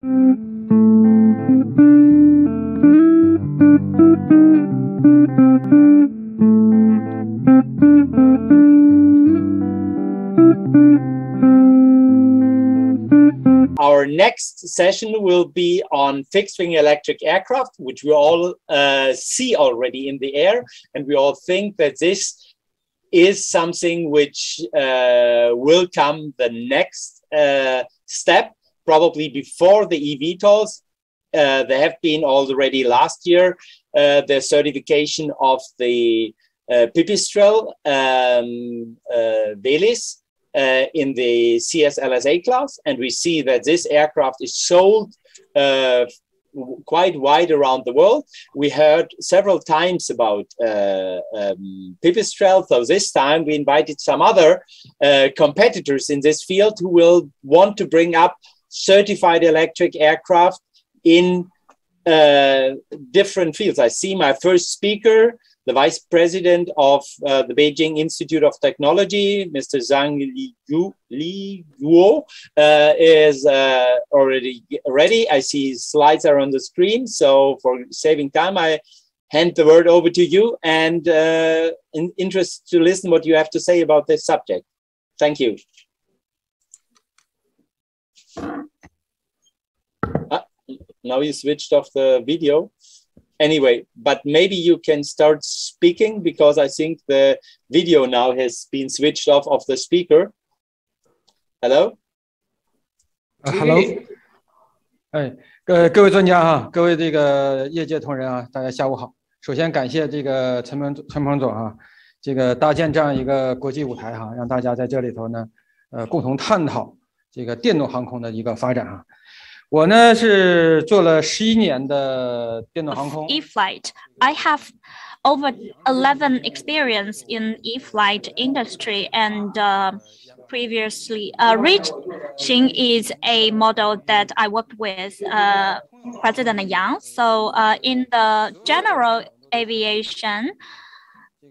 Our next session will be on fixed wing electric aircraft, which we all uh, see already in the air. And we all think that this is something which uh, will come the next uh, step, probably before the eVTOLs. Uh, there have been already last year uh, the certification of the uh, Pipistrel um, uh, Velis uh, in the CSLSA class, and we see that this aircraft is sold uh, quite wide around the world. We heard several times about uh, um, Pipistrel, so this time we invited some other uh, competitors in this field who will want to bring up certified electric aircraft in uh, different fields. I see my first speaker the vice president of uh, the Beijing Institute of Technology, Mr. Zhang Li, Li Guo, uh, is uh, already ready. I see slides are on the screen. So for saving time, I hand the word over to you and uh, in interest to listen what you have to say about this subject. Thank you. Ah, now you switched off the video anyway, but maybe you can start speaking because I think the video now has been switched off of the speaker. Hello? Uh, hello. 哎，各各位专家哈，各位这个业界同仁啊，大家下午好。首先感谢这个陈鹏陈鹏总啊，这个搭建这样一个国际舞台哈，让大家在这里头呢，呃，共同探讨 这个电动航空的一个发展啊。我呢是做了十一年的电动航空。E-flight, I have over 11 experience in e-flight industry and uh, previously uh, Xing is a model that I worked with uh, President Yang. So uh, in the general aviation,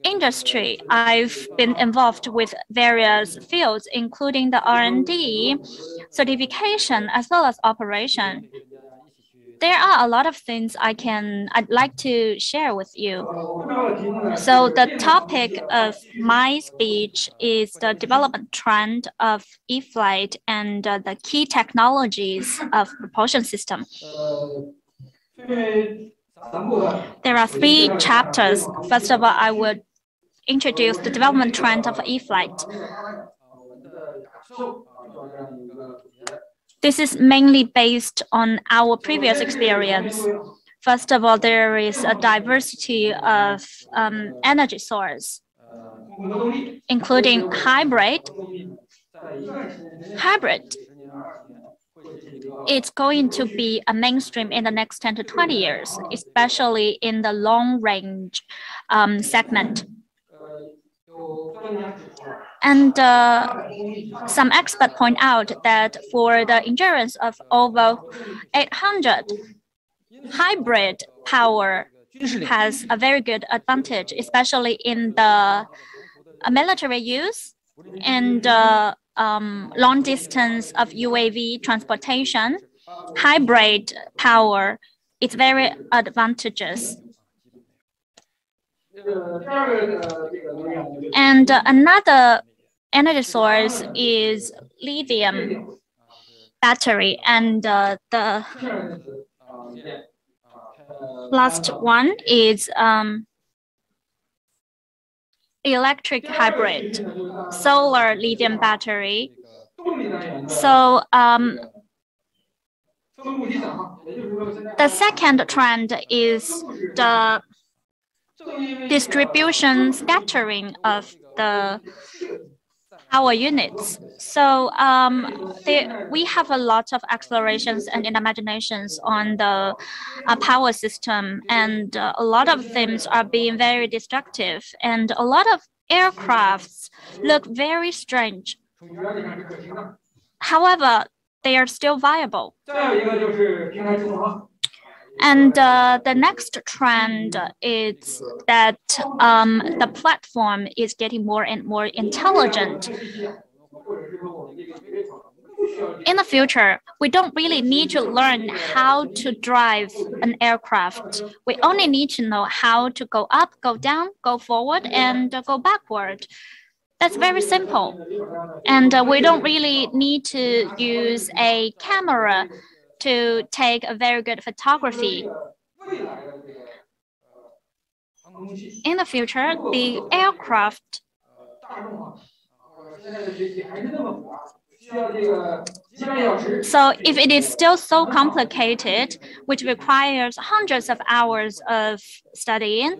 industry, I've been involved with various fields, including the R&D, certification, as well as operation. There are a lot of things I can, I'd like to share with you. So the topic of my speech is the development trend of e-flight and uh, the key technologies of propulsion system. There are three chapters. First of all, I would introduce the development trend of e-flight. This is mainly based on our previous experience. First of all, there is a diversity of um, energy source, including hybrid. Hybrid it's going to be a mainstream in the next 10 to 20 years, especially in the long range um, segment. And uh, some experts point out that for the endurance of over 800, hybrid power has a very good advantage, especially in the uh, military use and uh, um, long distance of UAV transportation. Hybrid power is very advantageous. And another energy source is lithium battery. And uh, the last one is um, electric hybrid, solar lithium battery. So um, the second trend is the distribution scattering of the power units. So um, we have a lot of explorations and imaginations on the uh, power system, and uh, a lot of things are being very destructive, and a lot of aircrafts look very strange. However, they are still viable. And uh, the next trend is that um, the platform is getting more and more intelligent. in the future, we don't really need to learn how to drive an aircraft. We only need to know how to go up, go down, go forward, and go backward. That's very simple. And uh, we don't really need to use a camera to take a very good photography. In the future, the aircraft so if it is still so complicated, which requires hundreds of hours of studying,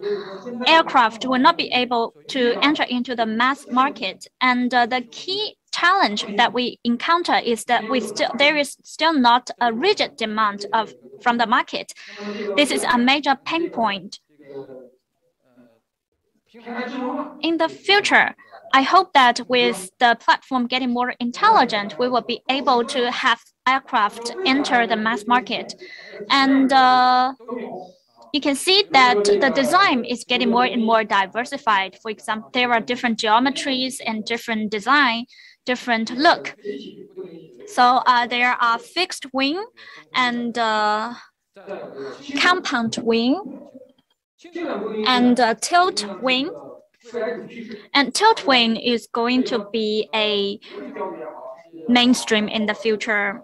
aircraft will not be able to enter into the mass market. And uh, the key challenge that we encounter is that we still there is still not a rigid demand of from the market. This is a major pain point. In the future, I hope that with the platform getting more intelligent, we will be able to have aircraft enter the mass market. And uh, you can see that the design is getting more and more diversified. For example, there are different geometries and different design, different look. So uh, there are fixed wing and uh, compound wing and uh, tilt wing and tilt wing is going to be a mainstream in the future.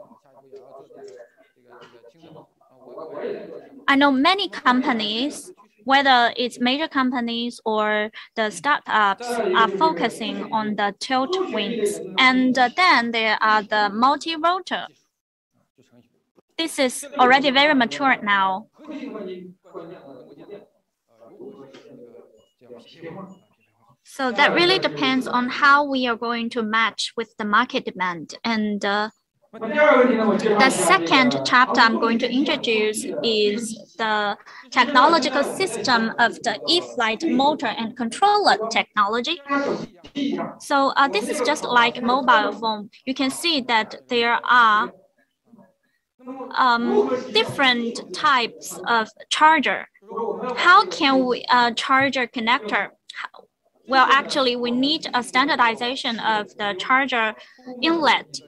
I know many companies, whether it's major companies or the startups, are focusing on the tilt wings. And uh, then there are the multi-rotor. This is already very mature now. So that really depends on how we are going to match with the market demand. And uh, the second chapter I'm going to introduce is the technological system of the e-flight motor and controller technology. So uh, this is just like mobile phone. You can see that there are um, different types of charger. How can we uh, charge a connector? Well, actually, we need a standardization of the charger inlet.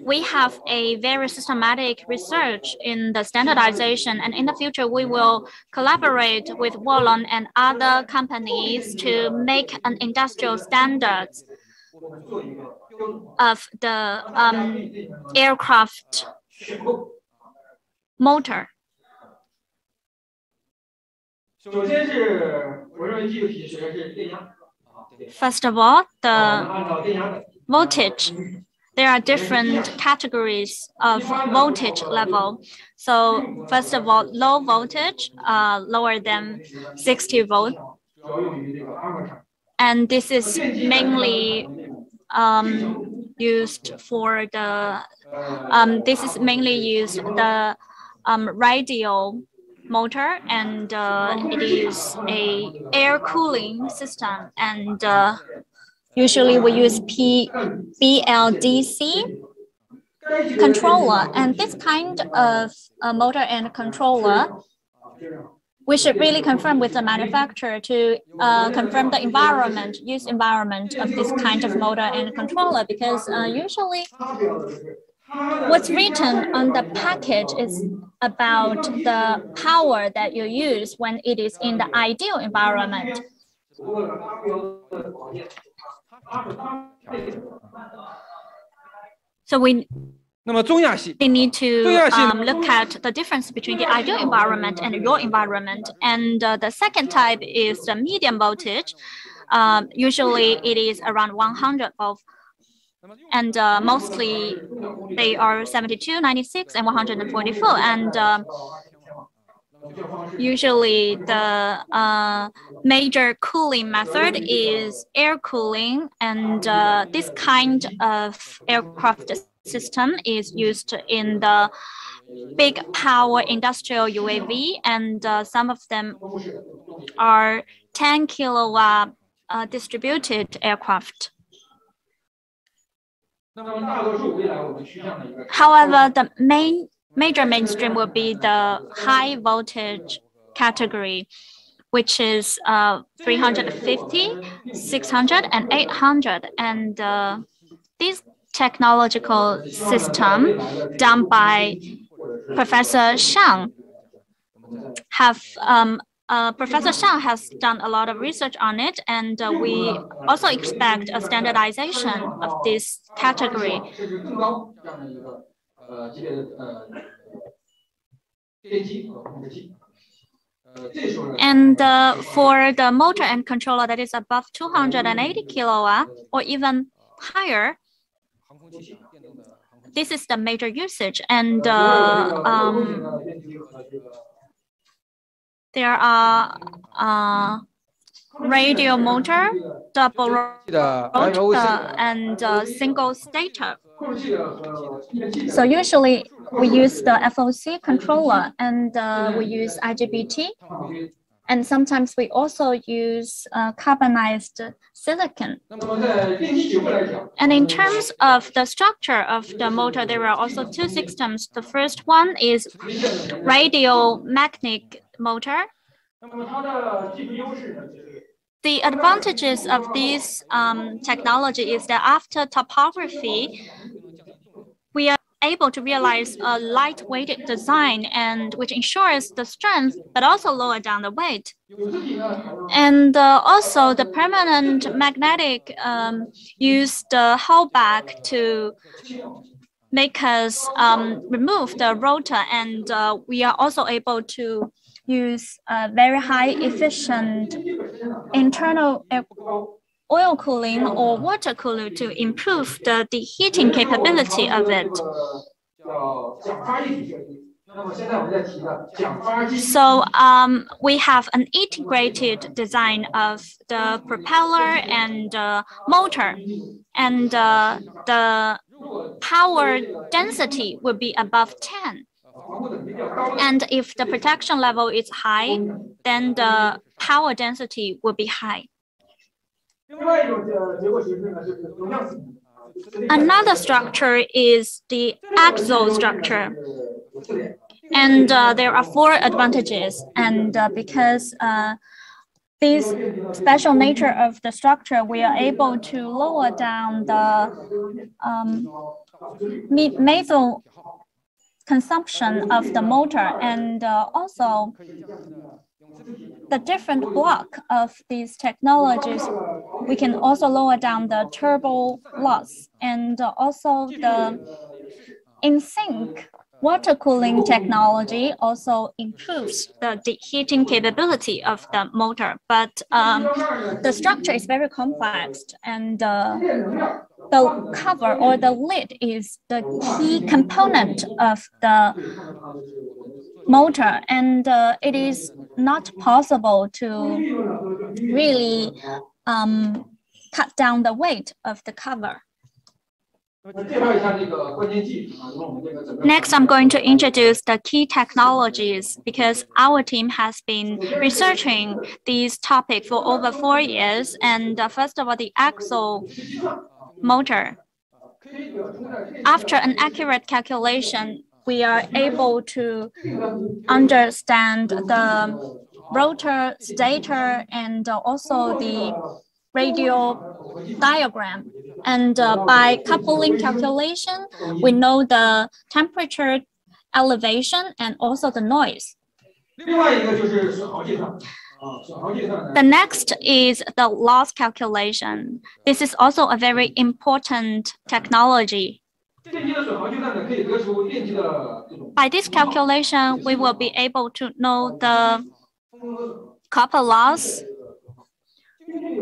We have a very systematic research in the standardization, and in the future, we will collaborate with Wallon and other companies to make an industrial standards of the um, aircraft motor. First of all, the voltage. There are different categories of voltage level. So first of all, low voltage, uh, lower than 60 volt. And this is mainly um, used for the, um, this is mainly used the um, radial motor and uh, it is a air cooling system and uh, usually we use P BLDC controller and this kind of uh, motor and controller we should really confirm with the manufacturer to uh, confirm the environment, use environment of this kind of motor and controller because uh, usually What's written on the package is about the power that you use when it is in the ideal environment. So we we need to um, look at the difference between the ideal environment and your environment. And uh, the second type is the medium voltage. Um, usually it is around 100 volt and uh, mostly they are 72, 96, and 144. And usually the uh, major cooling method is air cooling, and uh, this kind of aircraft system is used in the big power industrial UAV, and uh, some of them are 10 kilowatt uh, distributed aircraft. However, the main major mainstream will be the high voltage category, which is uh, 350, 600, and 800. And uh, these technological system done by Professor Shang have um, uh, Professor Shang has done a lot of research on it, and uh, we also expect a standardization of this category. And uh, for the motor and controller that is above 280 kilowatt or even higher, this is the major usage. And uh, um, there are uh, radio motor, double rotor, and uh, single stator. So usually we use the FOC controller and uh, we use IGBT. And sometimes we also use uh, carbonized silicon. And in terms of the structure of the motor, there are also two systems. The first one is radio magnetic motor. The advantages of this um, technology is that after topography, we are able to realize a lightweight design and which ensures the strength, but also lower down the weight. And uh, also the permanent magnetic um, use the holdback to make us um, remove the rotor and uh, we are also able to use a very high efficient internal oil cooling or water cooler to improve the heating capability of it. So um, we have an integrated design of the propeller and uh, motor, and uh, the power density will be above 10. And if the protection level is high, then the power density will be high. Another structure is the axial structure. And uh, there are four advantages. And uh, because uh, this special nature of the structure, we are able to lower down the um, methyl consumption of the motor and uh, also the different block of these technologies, we can also lower down the turbo loss and also the in sync water cooling technology also improves the heating capability of the motor, but um, the structure is very complex and uh, the cover or the lid is the key component of the motor and uh, it is not possible to really um, cut down the weight of the cover. Next, I'm going to introduce the key technologies because our team has been researching these topics for over four years. And uh, first of all, the axle motor. After an accurate calculation, we are able to understand the rotor, stator, and also the radio diagram. And uh, by coupling calculation, we know the temperature elevation and also the noise. The next is the loss calculation. This is also a very important technology. By this calculation, we will be able to know the copper loss,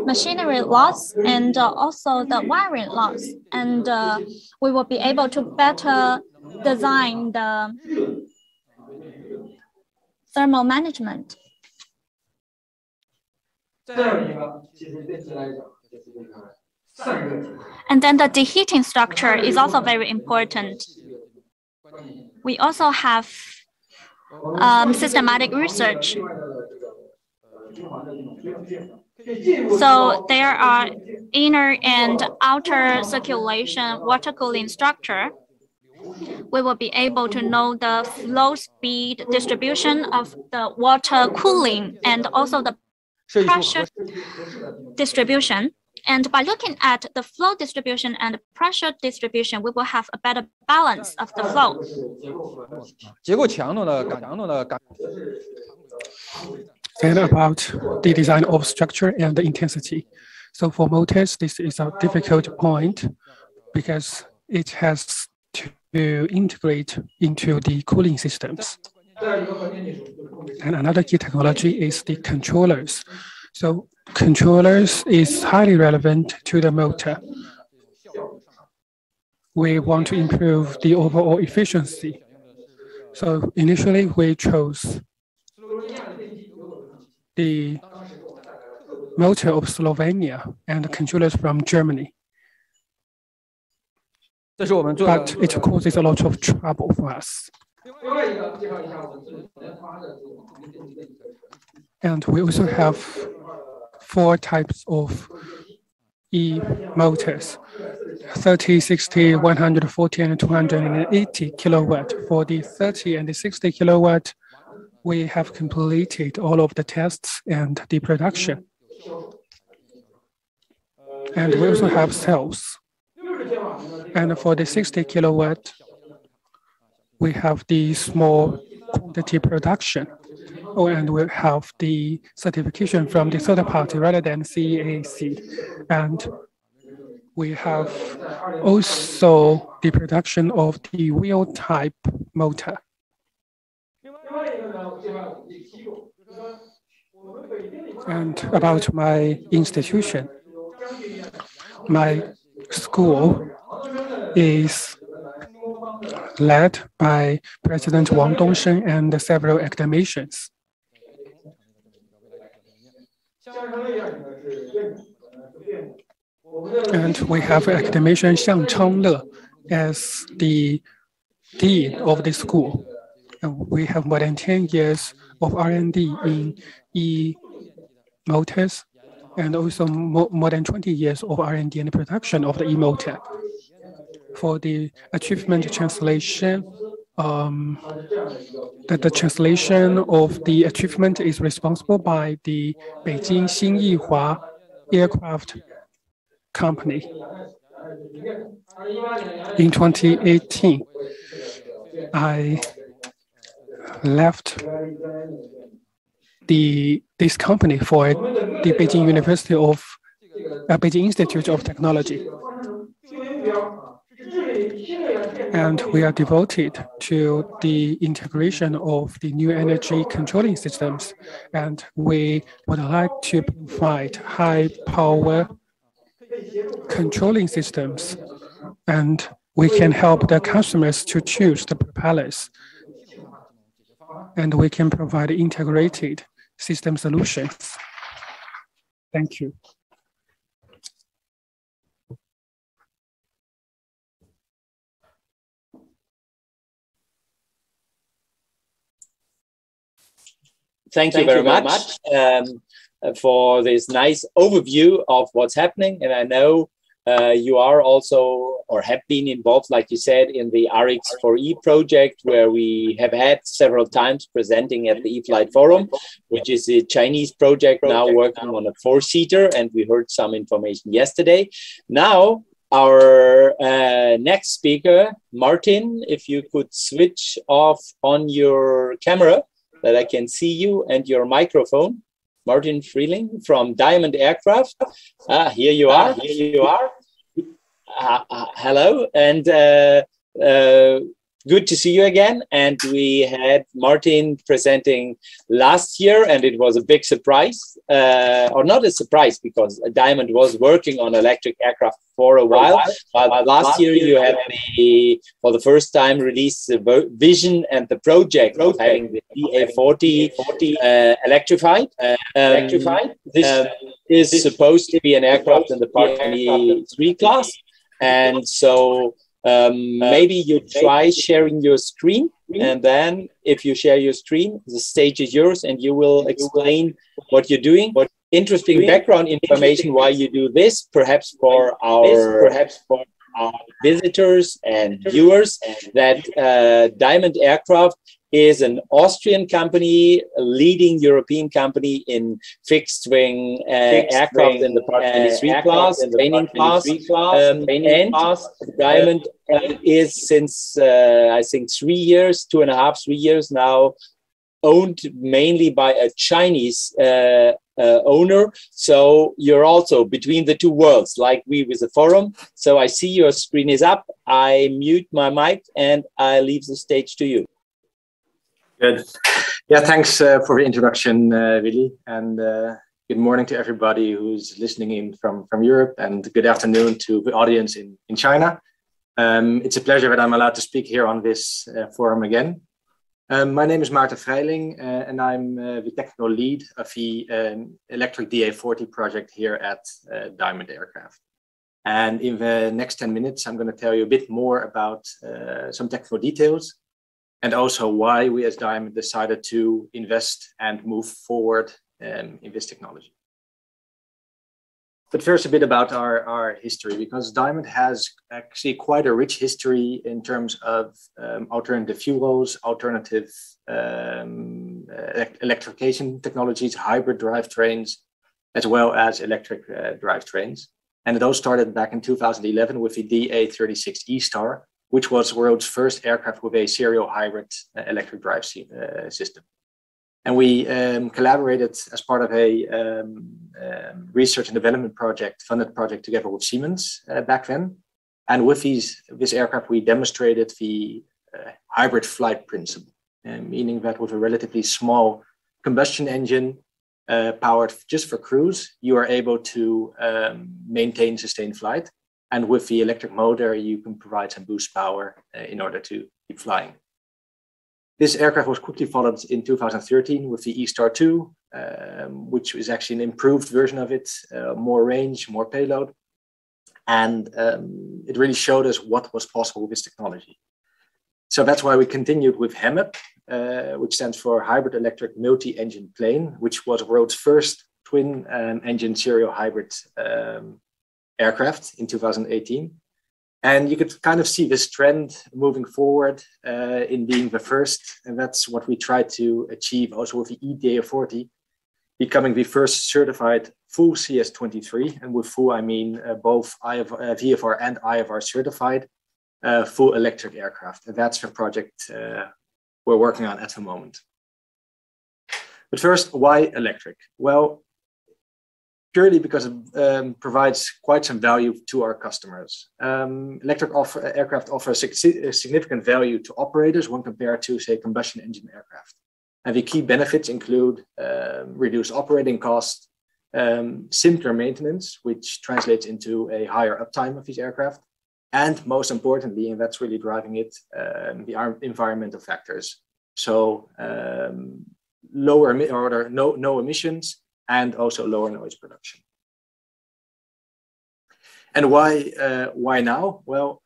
machinery loss, and uh, also the wiring loss. And uh, we will be able to better design the thermal management. And then the deheating structure is also very important. We also have um, systematic research. So there are inner and outer circulation water cooling structure. We will be able to know the flow speed distribution of the water cooling and also the pressure distribution. And by looking at the flow distribution and pressure distribution, we will have a better balance of the flow. And about the design of structure and the intensity. So for motors, this is a difficult point because it has to integrate into the cooling systems. And another key technology is the controllers. So controllers is highly relevant to the motor. We want to improve the overall efficiency. So initially we chose the motor of Slovenia and the controllers from Germany. But it causes a lot of trouble for us. And we also have four types of E motors 30, 60, 140, and 280 kilowatt. For the 30 and the 60 kilowatt, we have completed all of the tests and the production. And we also have cells. And for the 60 kilowatt, we have the small quantity production. Oh, and we have the certification from the third party rather than CAAC. And we have also the production of the wheel type motor. And about my institution, my school is led by President Wang Dongsheng and several academicians. And we have academician Xiang Changle as the dean of the school. And we have more than 10 years of R&D in e-motors and also more, more than 20 years of R&D and production of the e-motor. For the achievement translation, um, that the translation of the achievement is responsible by the Beijing Xingyihua Aircraft Company. In 2018, I left the this company for the Beijing University of uh, Beijing Institute of Technology and we are devoted to the integration of the new energy controlling systems. And we would like to provide high power controlling systems. And we can help the customers to choose the propellers. And we can provide integrated system solutions. Thank you. Thank, thank you very, you very much, much. Um, for this nice overview of what's happening. And I know uh, you are also or have been involved, like you said, in the RX4E project, where we have had several times presenting at the eFlight Forum, which is a Chinese project now working on a four seater. And we heard some information yesterday. Now, our uh, next speaker, Maarten, if you could switch off on your camera that I can see you and your microphone. Maarten Vrijling from Diamond Aircraft. Ah, here you are. Here you are. Uh, uh, hello, and uh, uh good to see you again. And we had Maarten presenting last year, and it was a big surprise, uh, or not a surprise because Diamond was working on electric aircraft for a while. But last year, you had the, for the first time, released the vision and the project of having the DA40 uh, electrified. Um, electrified. This um, is supposed to be an aircraft in the Part 23 class. And so um, maybe you try sharing your screen, and then if you share your screen, the stage is yours, and you will explain what you're doing. What interesting background information why you do this, perhaps for our perhaps for our visitors and viewers, that uh, Diamond Aircraft is an Austrian company, a leading European company in fixed wing uh, aircraft in the Part 23 uh, class, training class, um, and class. Diamond uh, is since uh, I think three years, two and a half, three years now, owned mainly by a Chinese uh, uh, owner. So you're also between the two worlds, like we with the forum. So I see your screen is up. I mute my mic and I leave the stage to you. Good. Yeah, thanks uh, for the introduction, uh, Willi. And uh, good morning to everybody who's listening in from, from Europe, and good afternoon to the audience in, in China. Um, it's a pleasure that I'm allowed to speak here on this uh, forum again. Um, my name is Maarten Vrijling, uh, and I'm uh, the technical lead of the um, electric DA40 project here at Diamond Aircraft. And in the next 10 minutes, I'm going to tell you a bit more about some technical details and also why we as Diamond decided to invest and move forward um, in this technology. But first, a bit about our, our history, because Diamond has actually quite a rich history in terms of um, alternative fuels, alternative um, electrification technologies, hybrid drivetrains, as well as electric uh, drivetrains. And all started back in 2011 with the DA36 E-Star, which was the world's first aircraft with a serial hybrid uh, electric drive uh, system. And we um, collaborated as part of a um, um, research and development project, funded project together with Siemens uh, back then. And with these, this aircraft, we demonstrated the uh, hybrid flight principle, uh, meaning that with a relatively small combustion engine uh, powered just for cruise, you are able to um, maintain sustained flight and with the electric motor, you can provide some boost power uh, in order to keep flying. This aircraft was quickly followed in 2013 with the E-Star 2, um, which is actually an improved version of it, uh, more range, more payload. And um, it really showed us what was possible with this technology. So that's why we continued with HEMEP, uh, which stands for Hybrid Electric Multi-Engine Plane, which was world's first twin um, engine serial hybrid um, aircraft in 2018. And you could kind of see this trend moving forward uh, in being the first. And that's what we try to achieve also with the EDA40, becoming the first certified full CS23. And with full, I mean uh, both IF, uh, VFR and IFR certified uh, full electric aircraft. And that's the project uh, we're working on at the moment. But first, why electric? Well, purely because it um, provides quite some value to our customers. Um, electric offer, aircraft offer significant value to operators when compared to, say, combustion engine aircraft. And the key benefits include um, reduced operating costs, um, simpler maintenance, which translates into a higher uptime of these aircraft, and most importantly, and that's really driving it, um, the environmental factors. So um, lower or no, no emissions, and also lower noise production. And why, uh, why now? Well,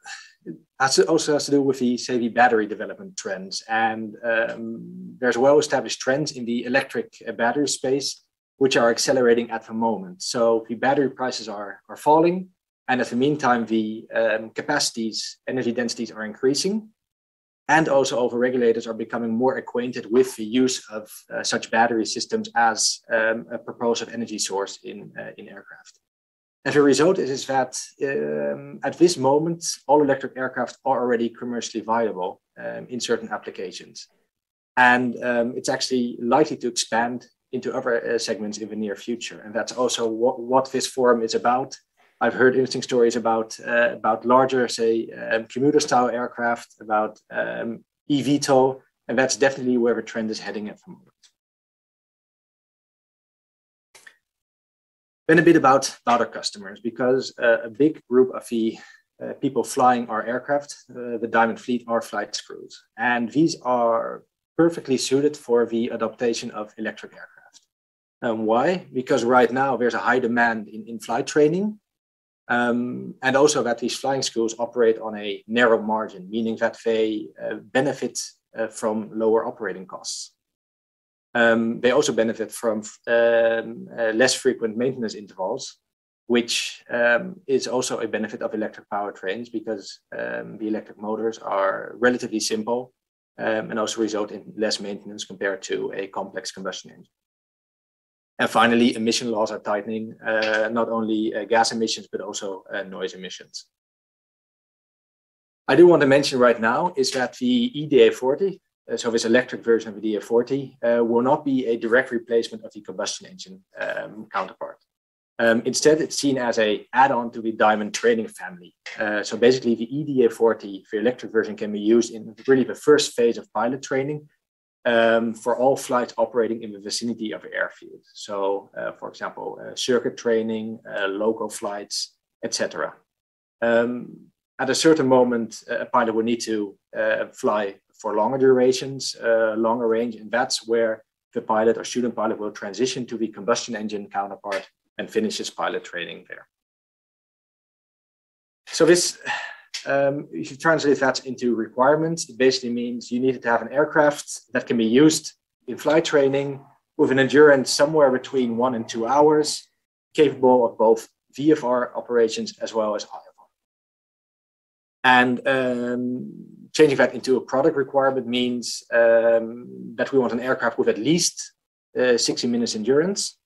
it also has to do with the, the battery development trends. And um, there's well-established trends in the electric uh, battery space, which are accelerating at the moment. So the battery prices are, are falling. And at the meantime, the um, capacities, energy densities are increasing and also over regulators are becoming more acquainted with the use of uh, such battery systems as um, a proposed energy source in, uh, in aircraft. And the result is, is that um, at this moment, all electric aircraft are already commercially viable um, in certain applications. And um, it's actually likely to expand into other uh, segments in the near future. And that's also what, what this forum is about I've heard interesting stories about uh, about larger, say, um, commuter-style aircraft, about um, eVTOL, and that's definitely where the trend is heading at the moment. Then a bit about, our customers, because uh, a big group of the uh, people flying our aircraft, uh, the Diamond Fleet, are flight crews, and these are perfectly suited for the adaptation of electric aircraft. Um, why? Because right now there's a high demand in, in flight training um, and also that these flying schools operate on a narrow margin, meaning that they uh, benefit uh, from lower operating costs. Um, they also benefit from um, uh, less frequent maintenance intervals, which um, is also a benefit of electric powertrains because um, the electric motors are relatively simple. um, and also result in less maintenance compared to a complex combustion engine. And finally, emission laws are tightening, uh, not only uh, gas emissions, but also uh, noise emissions. I do want to mention right now is that the EDA40, uh, so this electric version of the EDA40, uh, will not be a direct replacement of the combustion engine um, counterpart. Um, instead, it's seen as a add-on to the Diamond training family. Uh, so basically, the EDA40, the electric version, can be used in really the first phase of pilot training um, for all flights operating in the vicinity of the airfield. So, uh, for example, uh, circuit training, uh, local flights, etc. Um, at a certain moment, a pilot will need to uh, fly for longer durations, uh, longer range, and that's where the pilot or student pilot will transition to the combustion engine counterpart and finish his pilot training there. So this, um, if you translate that into requirements, it basically means you need to have an aircraft that can be used in flight training with an endurance somewhere between one and two hours, capable of both VFR operations as well as IFR. And um, changing that into a product requirement means um, that we want an aircraft with at least uh, 60 minutes endurance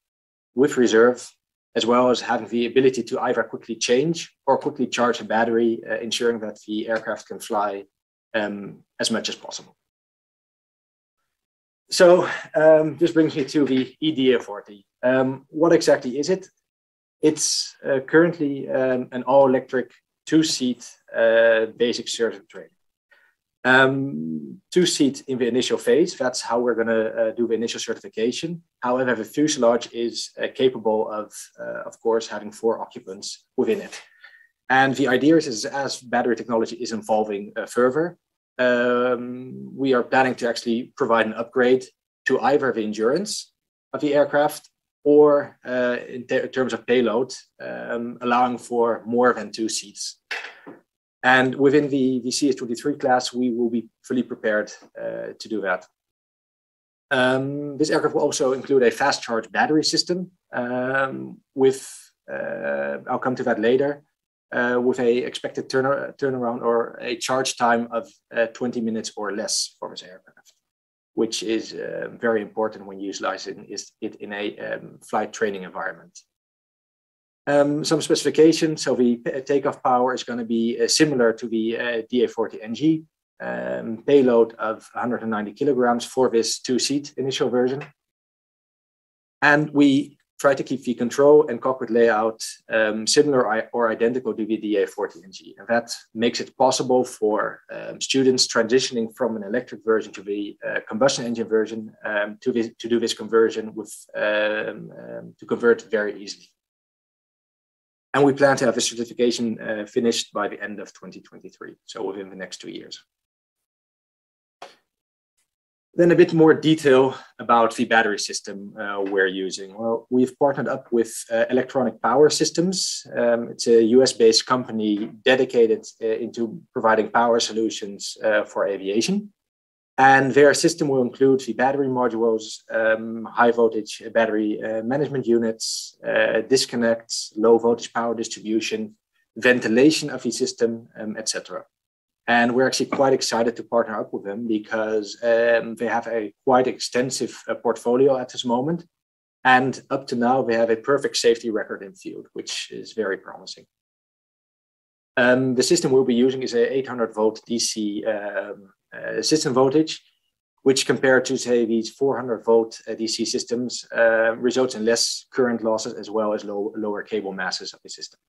with reserve, as well as having the ability to either quickly change or quickly charge a battery, uh, ensuring that the aircraft can fly um, as much as possible. So um, this brings me to the EDA40. Um, what exactly is it? It's uh, currently um, an all-electric two-seat uh, basic surgeon training. Um, two seat in the initial phase. That's how we're going to uh, do the initial certification. However, the fuselage is uh, capable of, uh, of course, having four occupants within it. And the idea is, is as battery technology is evolving uh, further, um, we are planning to actually provide an upgrade to either the endurance of the aircraft or uh, in, in, terms of payload, um, allowing for more than two seats. And within the, the CS23 class, we will be fully prepared uh, to do that. Um, this aircraft will also include a fast charge battery system um, with, uh, I'll come to that later, uh, with a expected turn turnaround or a charge time of uh, 20 minutes or less for this aircraft, which is uh, very important when utilizing it in a um, flight training environment. Um, some specifications. So the takeoff power is going to be uh, similar to the uh, DA40NG um, payload of 190 kilograms for this two-seat initial version. And we try to keep the control and cockpit layout um, similar or identical to the DA40NG. And that makes it possible for um, students transitioning from an electric version to the uh, combustion engine version um, to, to do this conversion with um, to convert very easily. And we plan to have the certification uh, finished by the end of 2023, so within the next two years. Then a bit more detail about the battery system uh, we're using. Well, we've partnered up with uh, Electric Power Systems. Um, it's a US-based company dedicated uh, into providing power solutions uh, for aviation. And their system will include the battery modules, um, high voltage battery uh, management units, uh, disconnects, low voltage power distribution, ventilation of the system, um, etc. And we're actually quite excited to partner up with them because um, they have a quite extensive uh, portfolio at this moment. And up to now, they have a perfect safety record in field, which is very promising. Um, the system we'll be using is a 800 volt DC um, uh, system voltage, which compared to say these 400 volt uh, DC systems uh, results in less current losses as well as low, lower cable masses of the system.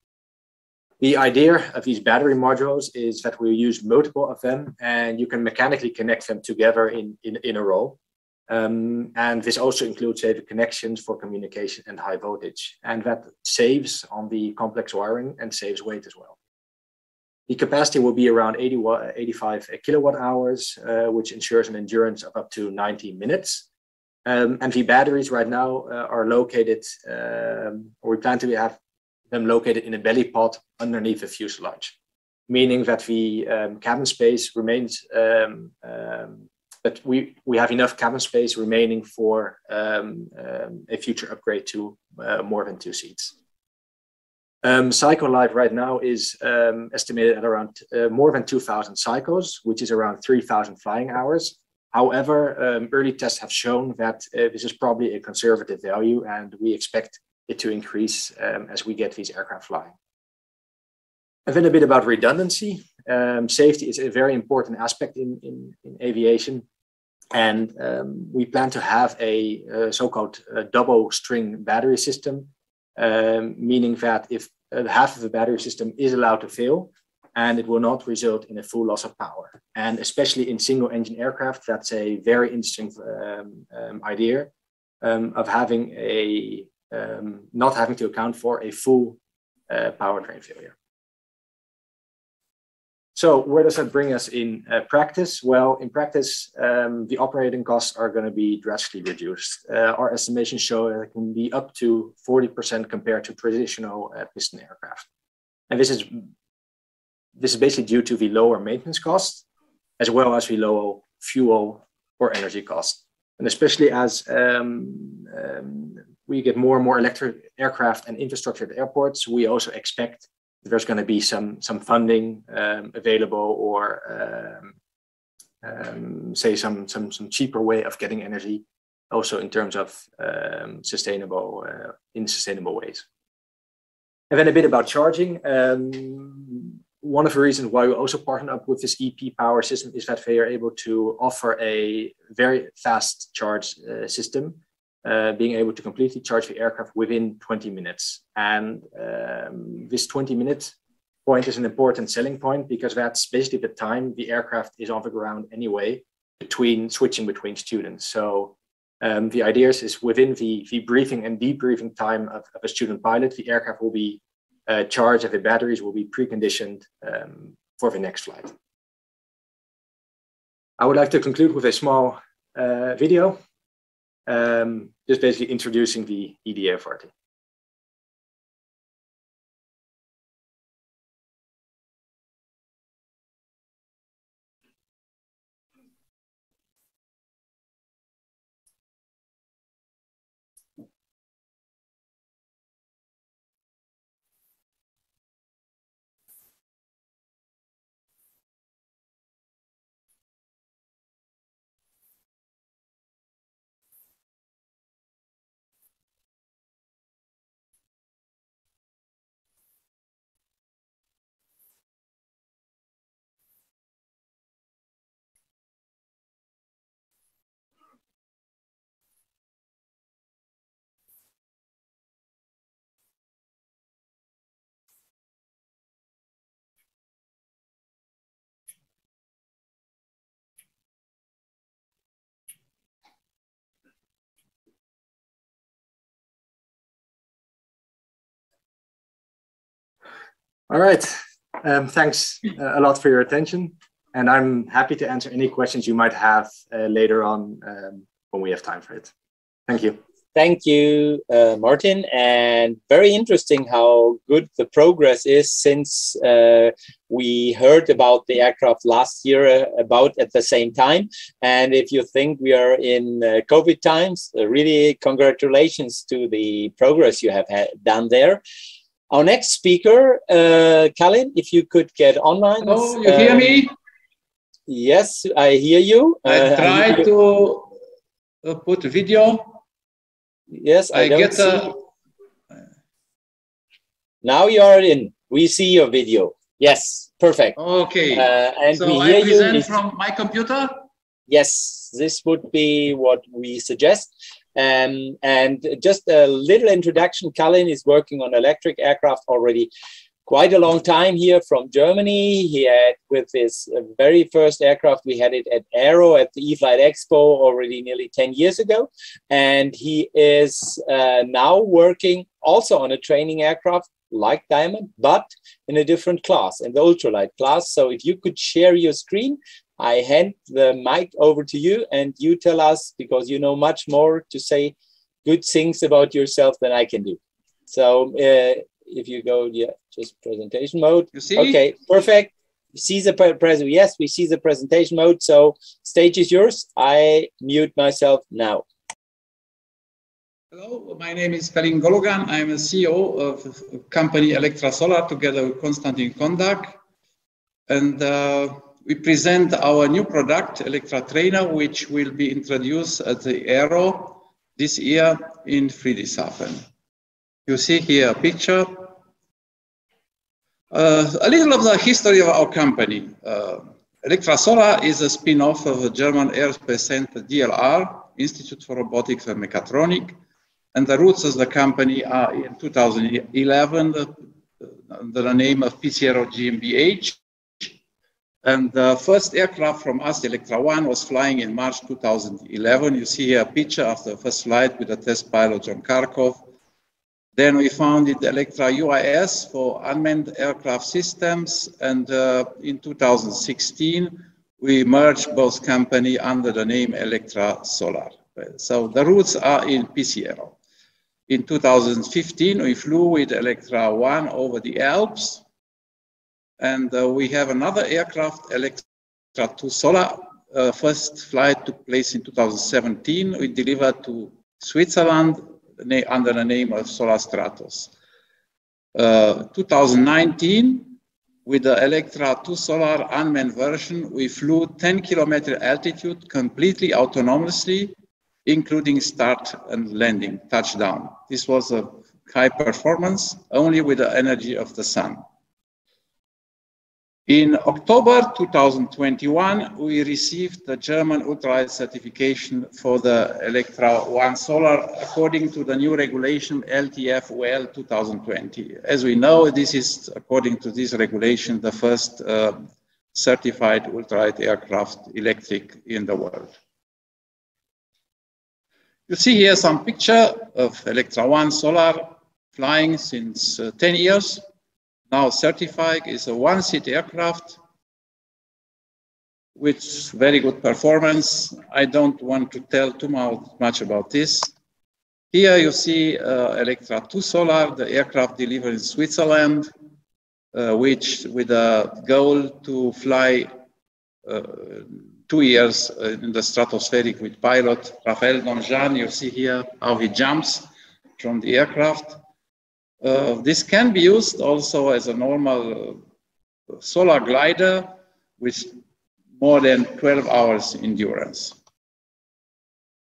The idea of these battery modules is that we use multiple of them and you can mechanically connect them together in, in, in a row. Um, and this also includes say, the connections for communication and high voltage. And that saves on the complex wiring and saves weight as well. The capacity will be around 80 85 kilowatt hours, uh, which ensures an endurance of up to 90 minutes. Um, and the batteries right now uh, are located, um, or we plan to have them located in a belly pod underneath the fuselage, meaning that the um, cabin space remains, um, um, that we, we have enough cabin space remaining for um, a future upgrade to uh, more than two seats. Um, cycle life right now is um, estimated at around uh, more than 2,000 cycles, which is around 3,000 flying hours. However, um, early tests have shown that uh, this is probably a conservative value, and we expect it to increase um, as we get these aircraft flying. And then a bit about redundancy. Um, safety is a very important aspect in, in, in aviation. And um, we plan to have a, a so-called uh, double string battery system, um, meaning that if half of the battery system is allowed to fail, and it will not result in a full loss of power. And especially in single engine aircraft, that's a very interesting um, um, idea um, of having a, um, not having to account for a full uh, powertrain failure. So where does that bring us in uh, practice? Well, in practice, um, the operating costs are going to be drastically reduced. Uh, our estimations show that it can be up to 40% compared to traditional uh, piston aircraft. And this is, this is basically due to the lower maintenance costs, as well as the lower fuel or energy costs. And especially as um, um, we get more and more electric aircraft and infrastructure at airports, we also expect there's going to be some some funding um, available or um, um, say some some some cheaper way of getting energy also in terms of um, sustainable uh, in sustainable ways. And then a bit about charging one of the reasons why we also partner up with this EP power system is that they are able to offer a very fast charge uh, system uh, being able to completely charge the aircraft within 20 minutes. And um, this 20 minute point is an important selling point because that's basically the time the aircraft is on the ground anyway, between switching between students. So um, the idea is, is within the, the briefing and debriefing time of, of a student pilot, the aircraft will be uh, charged and the batteries will be preconditioned um, for the next flight. I would like to conclude with a small uh, video um, just basically introducing the EDA EDFRT. All right. Um, thanks uh, a lot for your attention. And I'm happy to answer any questions you might have uh, later on um, when we have time for it. Thank you. Thank you, uh, Maarten. And very interesting how good the progress is since uh, we heard about the aircraft last year uh, about at the same time. And if you think we are in uh, COVID times, really congratulations to the progress you have done there. Our next speaker, uh, Calin, if you could get online. Oh, you hear me? Yes, I hear you. I uh, try you... to uh, put video. Yes, I, I get a... Now you are in. We see your video. Yes, perfect. Okay. Uh, and so we hear I present you. from my computer? Yes, this would be what we suggest. Um, and just a little introduction, Calin is working on electric aircraft already quite a long time here from Germany. He had with his very first aircraft, we had it at Aero at the E-Flight Expo already nearly 10 years ago. And he is uh, now working also on a training aircraft like Diamond, but in a different class, in the ultralight class. So if you could share your screen, I hand the mic over to you and you tell us, because you know much more to say good things about yourself than I can do. So uh, if you go, yeah, just presentation mode. You see? Okay, perfect. See the present. Yes, we see the presentation mode. So stage is yours. I mute myself now. Hello, my name is Calin Gologan. I'm a CEO of company Elektra Solar together with Konstantin Kondak. And uh, we present our new product, Elektra Trainer, which will be introduced at the Aero this year in Friedrichshafen. You see here a picture. Uh, a little of the history of our company. Uh, Elektra Solar is a spin-off of the German Aerospace Center DLR, Institute for Robotics and Mechatronics. And the roots of the company are in 2011 under the name of PC Aero GmbH. And the first aircraft from us, Elektra One, was flying in March 2011. You see here a picture of the first flight with the test pilot John Karkov. Then we founded Elektra UAS for unmanned aircraft systems. And uh, in 2016, we merged both company under the name Elektra Solar. So the roots are in PC Aero. In 2015, we flew with Elektra One over the Alps and uh, we have another aircraft, Elektra 2 Solar. Uh, first flight took place in 2017. We delivered to Switzerland under the name of SolarStratos. Uh, 2019, with the Elektra 2 Solar unmanned version, we flew 10 kilometer altitude completely autonomously, including start and landing, touchdown. This was a high performance only with the energy of the sun. In October 2021, we received the German ultralight certification for the Elektra One Solar according to the new regulation LTF-UL 2020. As we know, this is, according to this regulation, the first uh, certified ultralight aircraft electric in the world. You see here some picture of Elektra One Solar flying since uh, 10 years now certified is a one-seat aircraft with very good performance. I don't want to tell too much about this. Here you see uh, Elektra 2 Solar, the aircraft delivered in Switzerland, uh, which with a goal to fly uh, two years in the stratospheric with pilot Rafael Domjan. You see here how he jumps from the aircraft. Uh, this can be used also as a normal uh, solar glider with more than 12 hours endurance.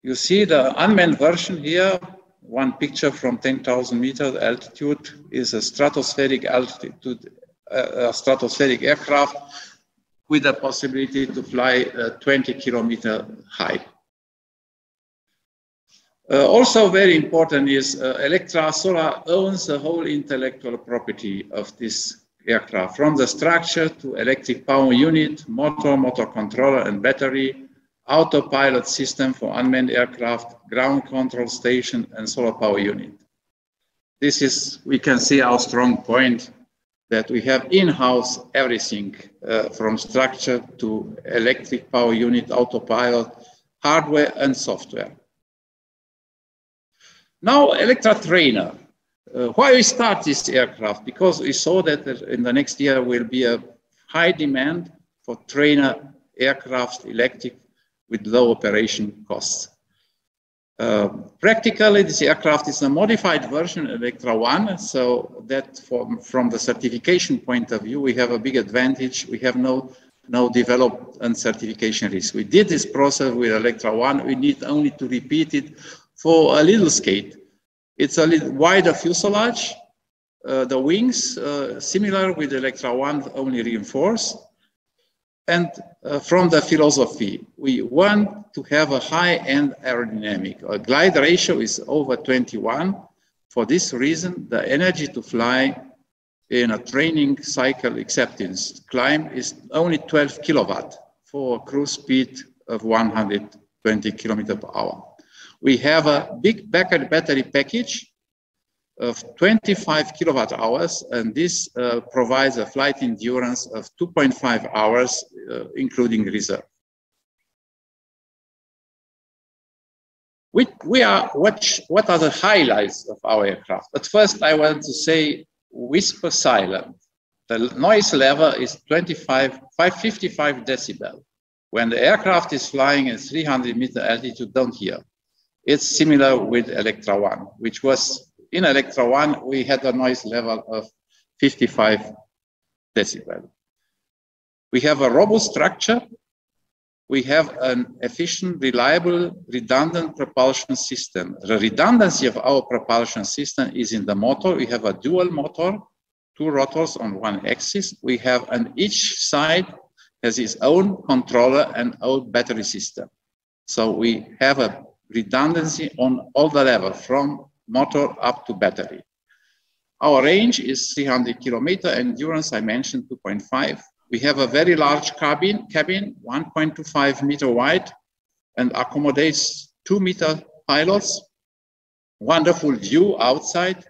You see the unmanned version here, one picture from 10,000 meters altitude is a stratospheric altitude, uh, a stratospheric aircraft with the possibility to fly uh, 20 kilometer high. Uh, also very important is uh, Elektra Solar owns the whole intellectual property of this aircraft, from the structure to electric power unit, motor, motor controller and battery, autopilot system for unmanned aircraft, ground control station and solar power unit. This is, we can see our strong point that we have in-house everything uh, from structure to electric power unit, autopilot, hardware and software. Now, Elektra Trainer. Uh, why we start this aircraft? Because we saw that in the next year will be a high demand for trainer aircraft electric with low operation costs. Uh, practically, this aircraft is a modified version Elektra One, so that from, from the certification point of view, we have a big advantage. We have no, no development and certification risk. We did this process with Elektra One. We need only to repeat it for a little skate, it's a little wider fuselage. Uh, the wings, uh, similar with Elektra 1, only reinforced. And uh, from the philosophy, we want to have a high-end aerodynamic. A glide ratio is over 21. For this reason, the energy to fly in a training cycle acceptance climb is only 12 kilowatt for a cruise speed of 120 kilometer per hour we have a big battery package of 25 kilowatt hours, and this uh, provides a flight endurance of 2.5 hours, uh, including reserve. We, we are, what, what are the highlights of our aircraft? At first, I want to say whisper silent. The noise level is 25, 555 decibel. When the aircraft is flying at 300 meter altitude, don't hear. It's similar with Elektra 1, which was in Elektra 1, we had a noise level of 55 decibel. We have a robust structure. We have an efficient, reliable, redundant propulsion system. The redundancy of our propulsion system is in the motor. We have a dual motor, two rotors on one axis. We have on each side has its own controller and own battery system. So we have a redundancy on all the level from motor up to battery. Our range is 300 kilometer, endurance I mentioned 2.5. We have a very large cabin, cabin 1.25 meter wide and accommodates two meter pilots. Wonderful view outside.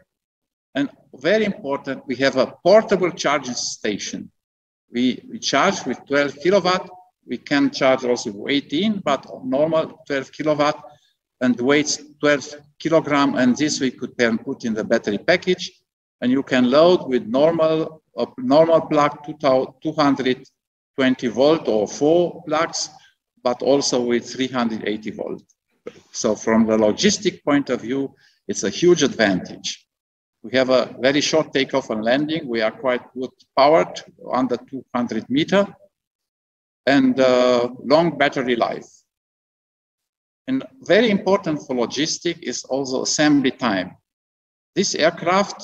And very important, we have a portable charging station. We, we charge with 12 kilowatt. We can charge also 18, but normal 12 kilowatt and weighs 12 kilogram. And this we could then put in the battery package. And you can load with normal, a normal plug 220 volt or four plugs, but also with 380 volt. So from the logistic point of view, it's a huge advantage. We have a very short takeoff and landing. We are quite good powered, under 200 meter, and uh, long battery life. And very important for logistic is also assembly time. This aircraft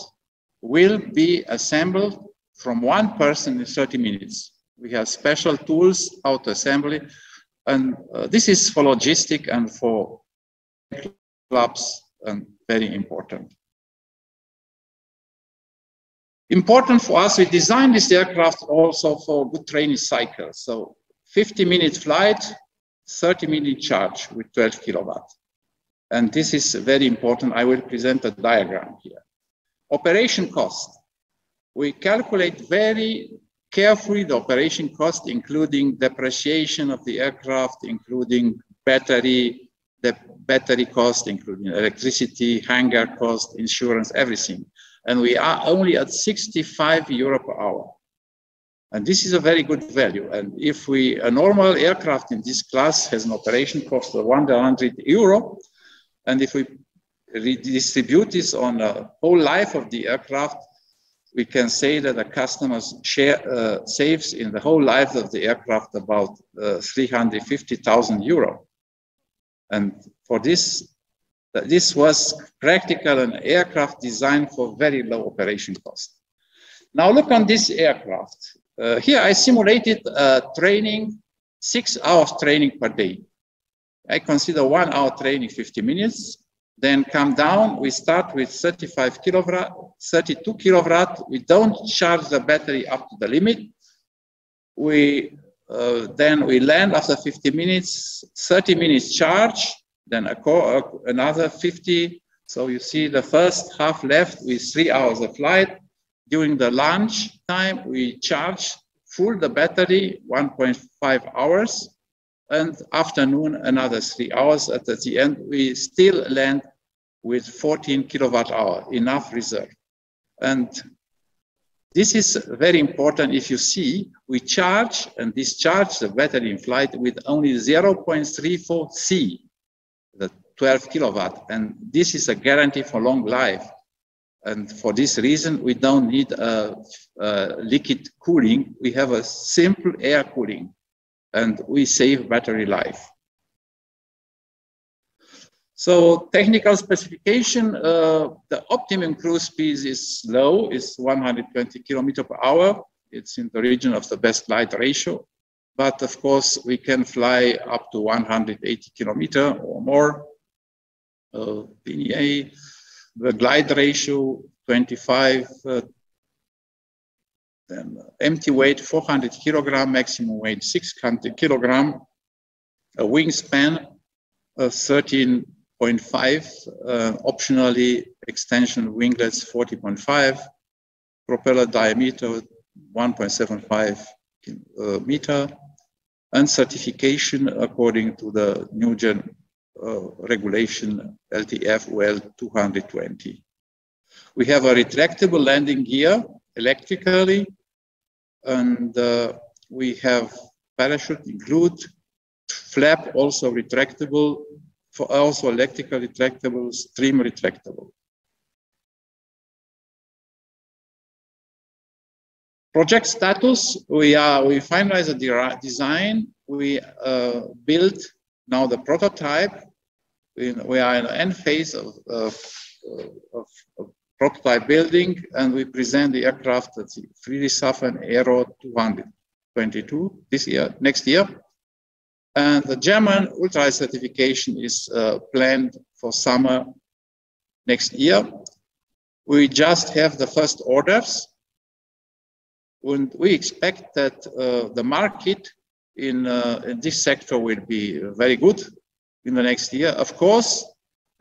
will be assembled from one person in 30 minutes. We have special tools how to. And uh, this is for logistic and for clubs and very important. Important for us, we designed this aircraft also for good training cycle. So 50 minute flight, 30 minute charge with 12 kilowatt. And this is very important. I will present a diagram here. Operation cost. We calculate very carefully the operation cost, including depreciation of the aircraft, including battery, the battery cost, including electricity, hangar cost, insurance, everything. And we are only at 65 euro per hour. And this is a very good value. And if we, a normal aircraft in this class has an operation cost of 100 euro, and if we redistribute this on the whole life of the aircraft, we can say that the customers share uh, saves in the whole life of the aircraft about uh, 350,000 euro. And for this, this was practical an aircraft designed for very low operation cost. Now look on this aircraft. Uh, here I simulated training, six hours training per day. I consider one hour training 50 minutes, then come down. We start with 35 kilowatt, 32 kilowatt. We don't charge the battery up to the limit. We uh, then we land after 50 minutes, 30 minutes charge, then uh, another 50. So you see the first half left with three hours of flight, during the lunch time, we charge full the battery 1.5 hours and afternoon another three hours. At the end, we still land with 14 kilowatt hour, enough reserve. And this is very important. If you see, we charge and discharge the battery in flight with only 0.34 C, the 12 kilowatt. And this is a guarantee for long life. And for this reason, we don't need a, liquid cooling. We have a simple air cooling and we save battery life. So technical specification, uh, the optimum cruise speed is low, is 120 kilometer per hour. It's in the region of the best light ratio. But of course, we can fly up to 180 kilometer or more. Uh, the glide ratio 25, uh, then empty weight 400 kilogram, maximum weight 600 kilogram, a wingspan of 13.5, uh, optionally extension winglets 40.5, propeller diameter 1.75 uh, meter, and certification according to the new gen uh, regulation LTF UL 220. We have a retractable landing gear electrically, and uh, we have parachute include, flap also retractable, for also electrical retractable, stream retractable. Project status, we are we finalized the design. We uh, built now the prototype. We, are in the end phase of, of, of, of, prototype building, and we present the aircraft at the Friedrichshafen Aero 222 this year, next year. And the German ultra certification is uh, planned for summer next year. We just have the first orders and we expect that uh, the market in, uh, in, this sector will be very good in the next year. Of course,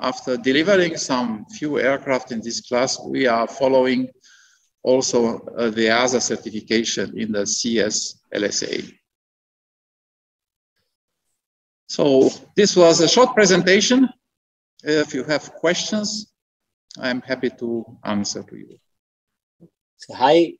after delivering some few aircraft in this class, we are following also uh, the EASA certification in the CS LSA. So this was a short presentation. If you have questions, I'm happy to answer to you. Hi,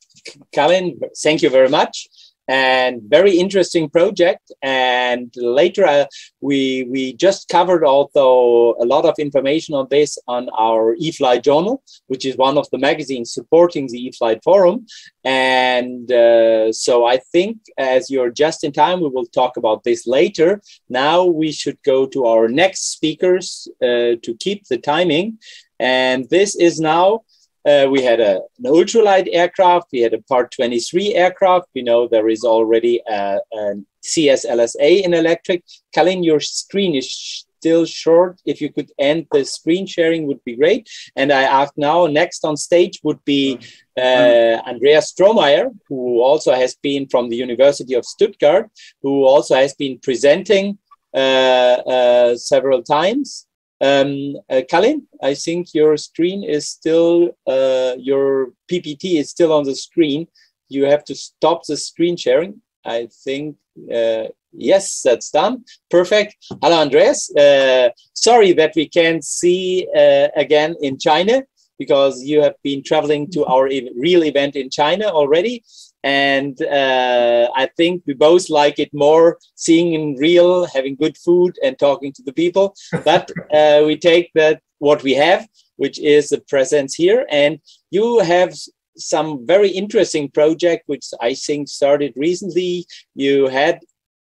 Colin. Thank you very much. And very interesting project. And later, uh, we we just covered also a lot of information on this on our eFlight journal, which is one of the magazines supporting the eFlight forum. And uh, so I think, as you're just in time, we will talk about this later. Now we should go to our next speakers uh, to keep the timing. And this is now uh, we had a, an ultralight aircraft. We had a Part 23 aircraft. We know there is already a, a CSLSA in electric. Calin, your screen is still short. If you could end the screen sharing would be great. And I ask now, next on stage would be uh, Andreas Strohmayer, who also has been from the University of Stuttgart, who also has been presenting uh, uh several times. Um, uh, Calin, I think your screen is still, uh, your PPT is still on the screen. You have to stop the screen sharing. I think, uh, yes, that's done. Perfect. Hello, Andreas. Uh, sorry that we can't see uh, again in China because you have been traveling to our real event in China already. And uh, I think we both like it more seeing in real, having good food and talking to the people. But uh, we take that what we have, which is the presence here. And you have some very interesting project, which I think started recently. You had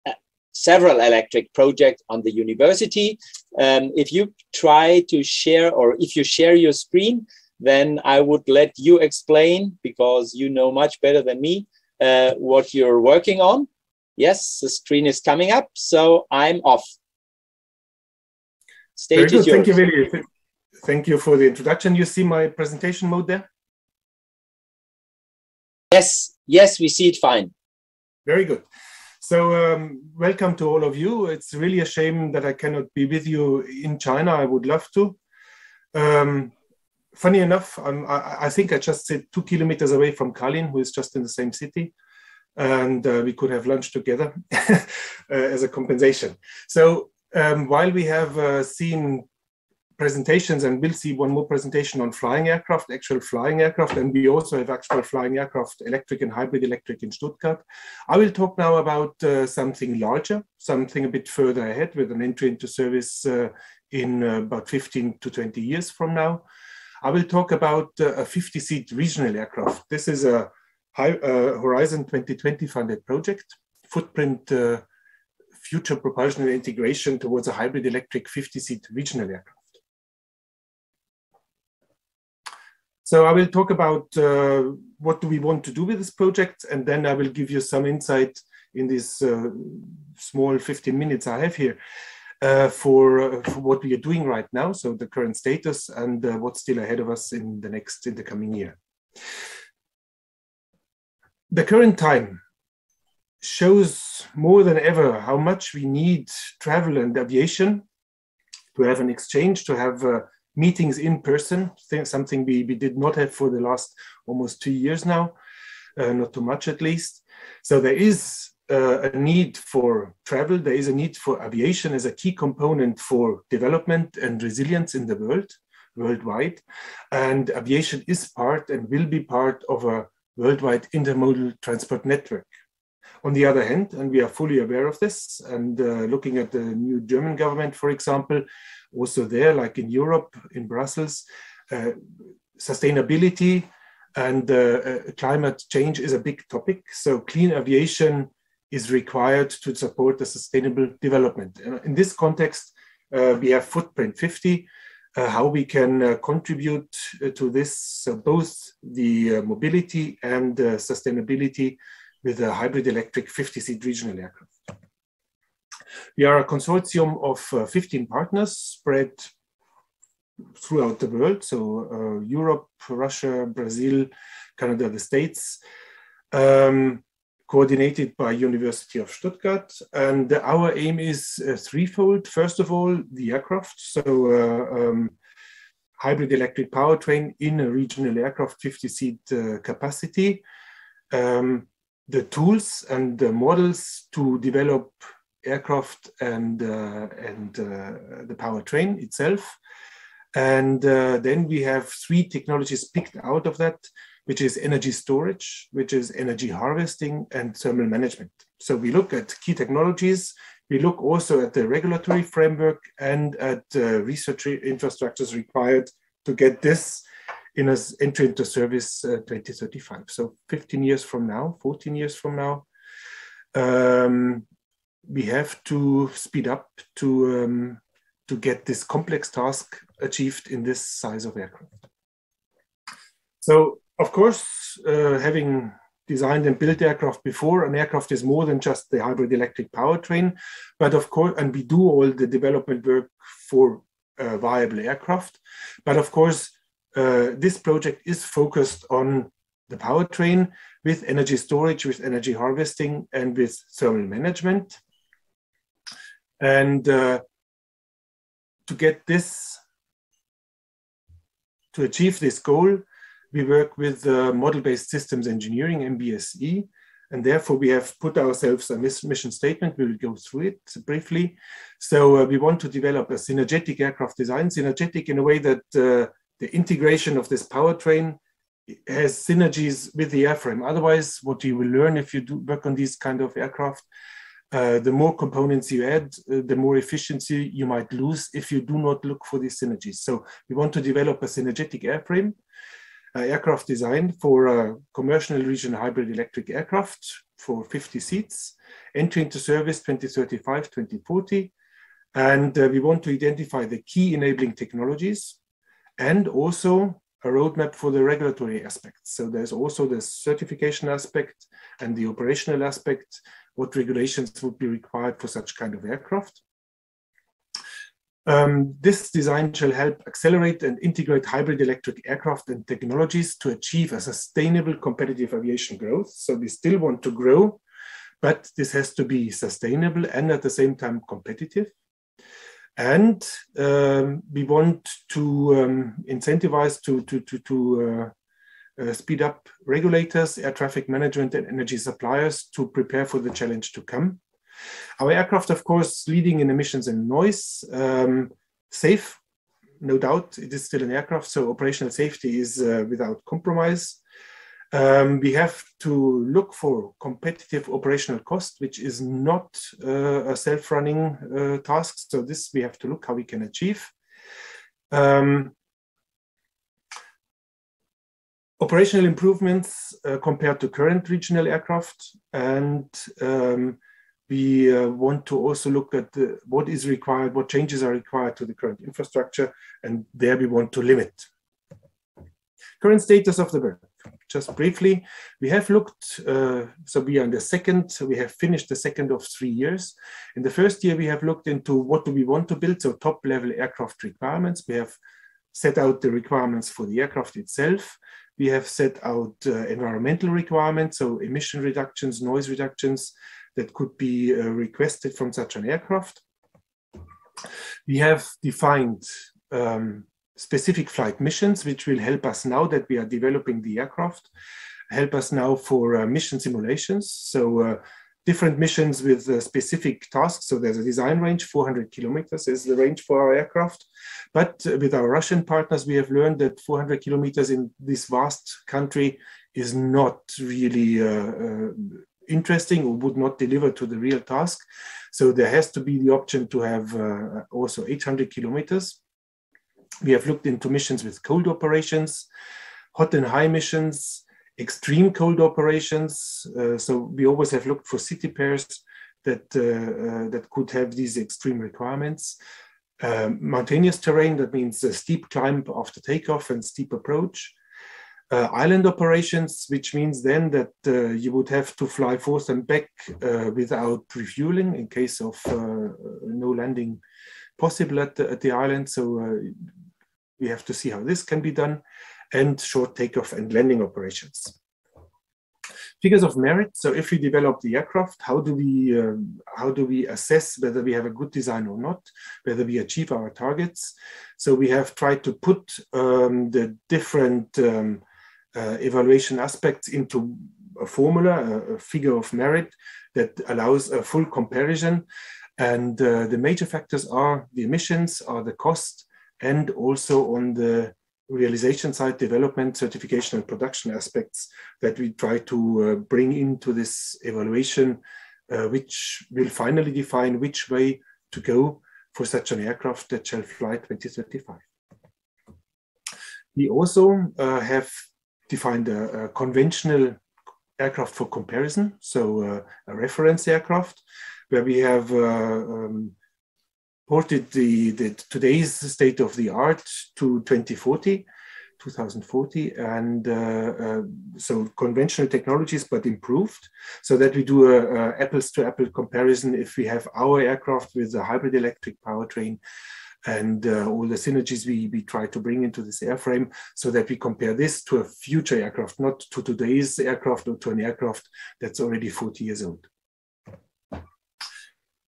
uh, several electric projects on the university. Um, if you try to share or if you share your screen, then I would let you explain because you know much better than me uh, what you're working on. Yes, the screen is coming up, so I'm off. Stage Very good. Thank you, Willi. Thank you for the introduction. You see my presentation mode there? Yes, yes, we see it fine. Very good. So, um, welcome to all of you. It's really a shame that I cannot be with you in China. I would love to. Um, funny enough, I, I, think I just sit two kilometers away from Calin, who is just in the same city, and uh, we could have lunch together uh, as a compensation. So um, while we have uh, seen presentations and we'll see one more presentation on flying aircraft, actual flying aircraft, and we also have actual flying aircraft, electric and hybrid electric in Stuttgart. I will talk now about uh, something larger, something a bit further ahead with an entry into service uh, in uh, about 15 to 20 years from now. I will talk about uh, a 50 seat regional aircraft. This is a high, uh, Horizon 2020 funded project, FutPrInt uh, future propulsion and integration towards a hybrid electric 50 seat regional aircraft. So I will talk about uh, what do we want to do with this project, and then I will give you some insight in this uh, small 15 minutes I have here for, uh, for, what we are doing right now, so the current status and uh, what's still ahead of us in the next, in the coming year. The current time shows more than ever how much we need travel and aviation to have an exchange, to have uh, meetings in person, something we, we did not have for the last almost two years now, uh, not too much at least. So there is uh, a need for travel, there is a need for aviation as a key component for development and resilience in the world, worldwide. And aviation is part and will be part of a worldwide intermodal transport network. On the other hand, and we are fully aware of this, and uh, looking at the new German government, for example, also there, like in Europe, in Brussels, uh, sustainability and uh, uh, climate change is a big topic. So clean aviation is required to support the sustainable development. In this context, uh, we have FutPrInt50, uh, how we can uh, contribute uh, to this, so both the mobility and sustainability with a hybrid electric 50-seat regional aircraft. We are a consortium of 15 partners spread throughout the world. So uh, Europe, Russia, Brazil, Canada, the States, um, coordinated by University of Stuttgart. And our aim is uh, threefold. First of all, the aircraft. So uh, um, hybrid electric powertrain in a regional aircraft 50 seat uh, capacity. Um, the tools and the models to develop aircraft and, uh, and uh, the powertrain itself. And uh, then we have three technologies picked out of that, which is energy storage, which is energy harvesting, and thermal management. So we look at key technologies. We look also at the regulatory framework and at uh, research infrastructures required to get this in as entry into service uh, 2035. So 15 years from now, 14 years from now, um, we have to speed up to um, to get this complex task achieved in this size of aircraft. So, of course, uh, having designed and built aircraft before, an aircraft is more than just the hybrid electric powertrain, but of course, and we do all the development work for a viable aircraft. But of course, uh, this project is focused on the powertrain with energy storage, with energy harvesting, and with thermal management. And uh, to get this, to achieve this goal, we work with uh, model-based systems engineering, MBSE, and therefore we have put ourselves a mission statement. We will go through it briefly. So uh, we want to develop a synergetic aircraft design, synergetic in a way that uh, the integration of this powertrain has synergies with the airframe. Otherwise, what you will learn if you do work on these kind of aircraft uh, the more components you add, uh, the more efficiency you might lose if you do not look for these synergies. So we want to develop a synergetic airframe, aircraft design for a commercial regional hybrid electric aircraft for 50 seats, entry into service 2035, 2040. And uh, we want to identify the key enabling technologies and also a roadmap for the regulatory aspects. So there's also the certification aspect and the operational aspect what regulations would be required for such kind of aircraft. Um, this design shall help accelerate and integrate hybrid electric aircraft and technologies to achieve a sustainable competitive aviation growth. So we still want to grow, but this has to be sustainable and at the same time competitive. And um, we want to um, incentivize to, to, to, to uh, uh, speed up regulators, air traffic management, and energy suppliers to prepare for the challenge to come. Our aircraft, of course, leading in emissions and noise, um, safe, no doubt, it is still an aircraft, so operational safety is uh, without compromise. Um, we have to look for competitive operational cost, which is not uh, a self-running uh, task. So this we have to look how we can achieve. Um, operational improvements uh, compared to current regional aircraft. And um, we uh, want to also look at the, what is required, what changes are required to the current infrastructure. And there we want to limit. Current status of the work. Just briefly, we have looked, uh, so we are in the second, we have finished the second of three years. In the first year, we have looked into what do we want to build, so top level aircraft requirements. We have set out the requirements for the aircraft itself. We have set out uh, environmental requirements, so emission reductions, noise reductions that could be uh, requested from such an aircraft. We have defined um, specific flight missions, which will help us now that we are developing the aircraft, help us now for uh, mission simulations. So uh, different missions with uh, specific tasks. So there's a design range, 400 kilometers is the range for our aircraft. But uh, with our Russian partners, we have learned that 400 kilometers in this vast country is not really uh, interesting or would not deliver to the real task. So there has to be the option to have uh, also 800 kilometers. We have looked into missions with cold operations, hot and high missions, extreme cold operations. Uh, so we always have looked for city pairs that, uh, uh that could have these extreme requirements. Um, mountainous terrain, that means a steep climb after takeoff and steep approach. Uh, island operations, which means then that uh, you would have to fly forth and back uh, without refueling in case of uh, no landing possible at the, at the island. So uh, we have to see how this can be done and short takeoff and landing operations. Figures of merit. So if we develop the aircraft, how do we um, how do we assess whether we have a good design or not, whether we achieve our targets? So we have tried to put um, the different um, evaluation aspects into a formula, a, a, figure of merit that allows a full comparison. And uh, the major factors are the emissions, are the cost, and also on the realization side, development, certification, and production aspects that we try to uh, bring into this evaluation, uh, which will finally define which way to go for such an aircraft that shall fly 2035. We also uh, have defined a, a, conventional aircraft for comparison, so uh, a reference aircraft, where we have uh, um, ported the, the today's state of the art to 2040 2040 and uh, uh, so conventional technologies but improved so that we do a, a, apples to apple comparison if we have our aircraft with a hybrid electric powertrain and uh, all the synergies we, we try to bring into this airframe so that we compare this to a future aircraft not to today's aircraft or to an aircraft that's already 40 years old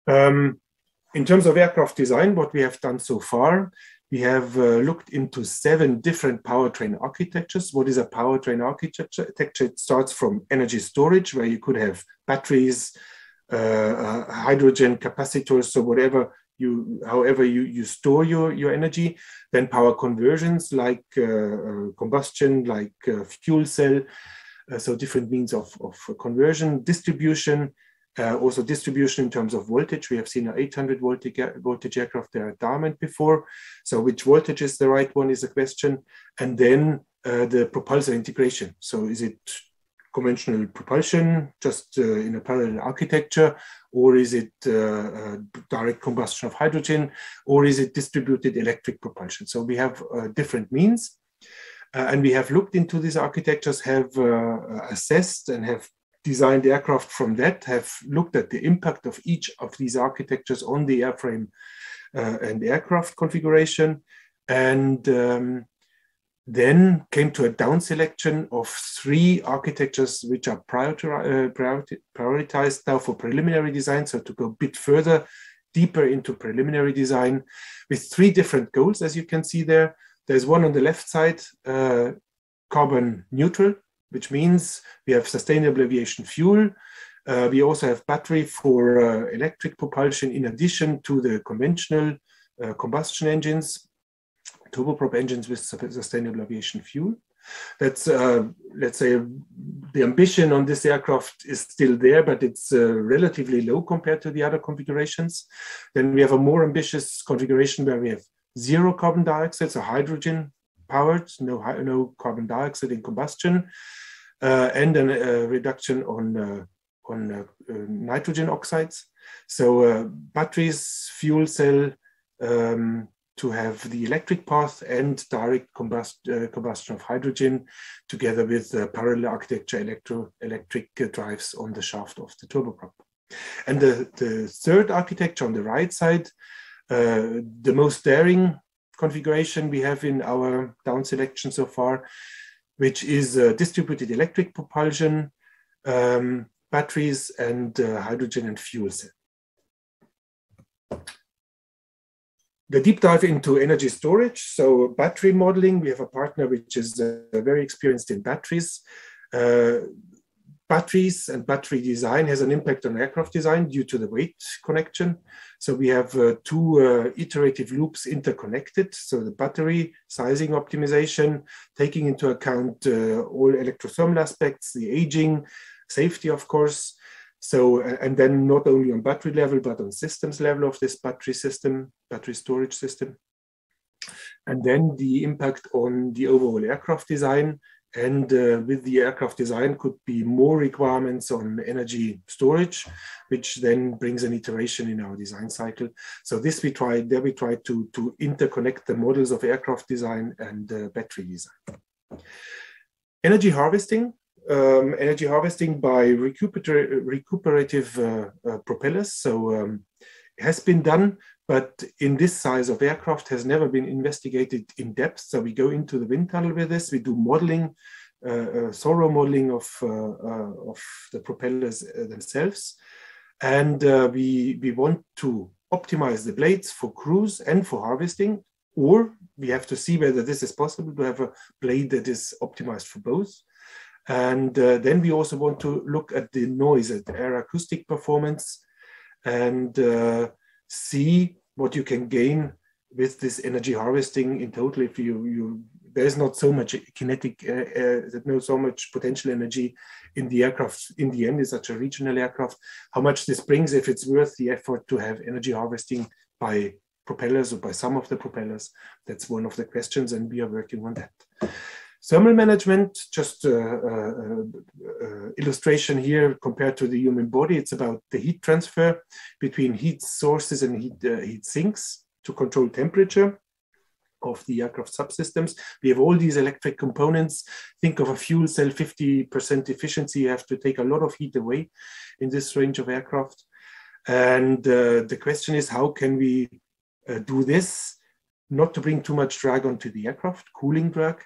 um, in terms of aircraft design, what we have done so far, we have uh, looked into seven different powertrain architectures. What is a powertrain architecture? It starts from energy storage, where you could have batteries, uh, uh, hydrogen capacitors, so whatever you, however you, you store your, your energy. Then power conversions like uh, uh, combustion, like uh, fuel cell, so different means of, of conversion, distribution, uh, also distribution in terms of voltage. We have seen an 800 voltage, voltage aircraft there at Diamond before. So which voltage is the right one is a question. And then uh, the propulsor integration. So is it conventional propulsion just uh, in a parallel architecture or is it uh, uh, direct combustion of hydrogen or is it distributed electric propulsion? So we have different means. and we have looked into these architectures, have assessed and have designed aircraft from that have looked at the impact of each of these architectures on the airframe uh, and aircraft configuration, and um, then came to a down selection of three architectures which are priori uh, prioritized now for preliminary design. So to go a bit further, deeper into preliminary design with three different goals, as you can see there. There's one on the left side, uh, carbon neutral, which means we have sustainable aviation fuel. Uh, we also have battery for uh, electric propulsion in addition to the conventional uh, combustion engines, turboprop engines with sustainable aviation fuel. That's, uh, let's say, the ambition on this aircraft is still there, but it's uh, relatively low compared to the other configurations. Then we have a more ambitious configuration where we have zero carbon dioxide, so hydrogen powered, no, no carbon dioxide in combustion, uh, and a uh, reduction on, uh, on nitrogen oxides. So batteries, fuel cell, um, to have the electric path and direct combust, uh, combustion of hydrogen together with uh, parallel architecture electro electric uh, drives on the shaft of the turboprop. And the, the third architecture on the right side, the most daring configuration we have in our down selection so far, which is uh, distributed electric propulsion, um, batteries, and uh, hydrogen and fuel cell. The deep dive into energy storage. So battery modeling, we have a partner which is uh, very experienced in batteries. Uh, batteries and battery design has an impact on aircraft design due to the weight connection. So we have uh, two uh, iterative loops interconnected. So the battery sizing optimization, taking into account uh, all electrothermal aspects, the aging, safety, of course, So, and then not only on battery level, but on systems level of this battery system, battery storage system. And then the impact on the overall aircraft design. And uh, with the aircraft design could be more requirements on energy storage, which then brings an iteration in our design cycle. So this we tried, there we tried to, to interconnect the models of aircraft design and uh, battery design. Energy harvesting um, energy harvesting by recuperative, recuperative uh, uh, propellers. So um, it has been done, but in this size of aircraft has never been investigated in depth. So we go into the wind tunnel with this. We do modeling, uh, uh thorough modeling of, uh, uh, of the propellers themselves. And we, we want to optimize the blades for cruise and for harvesting, or we have to see whether this is possible to have a blade that is optimized for both. And uh, then we also want to look at the noise, at the air acoustic performance, and uh, see what you can gain with this energy harvesting in total. If you, you there's not so much kinetic, uh, uh, there's no so much potential energy in the aircraft. In the end, it's such a regional aircraft. How much this brings, if it's worth the effort to have energy harvesting by propellers or by some of the propellers, that's one of the questions, and we are working on that. Thermal management, just uh, uh, uh, illustration here compared to the human body, it's about the heat transfer between heat sources and heat, heat sinks to control temperature of the aircraft subsystems. We have all these electric components. Think of a fuel cell 50% efficiency. You have to take a lot of heat away in this range of aircraft. And uh, the question is, how can we uh, do this? Not to bring too much drag onto the aircraft, cooling drag,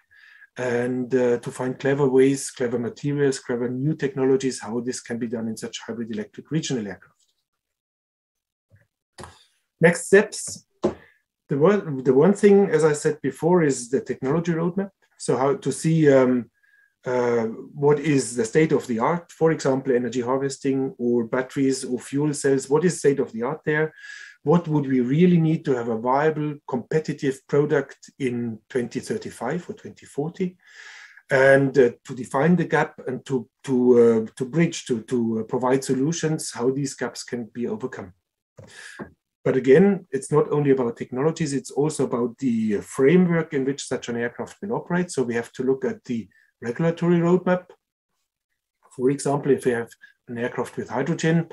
and uh, to find clever ways, clever materials, clever new technologies, how this can be done in such hybrid electric regional aircraft. Next steps. The one, the one thing, as I said before, is the technology roadmap. So how to see um, uh, what is the state of the art, for example, energy harvesting or batteries or fuel cells, what is state of the art there? What would we really need to have a viable, competitive product in 2035 or 2040? And uh, to define the gap and to, to, uh, to bridge, to, to provide solutions, how these gaps can be overcome. But again, it's not only about technologies, it's also about the framework in which such an aircraft will operate. So we have to look at the regulatory roadmap. For example, if we have an aircraft with hydrogen,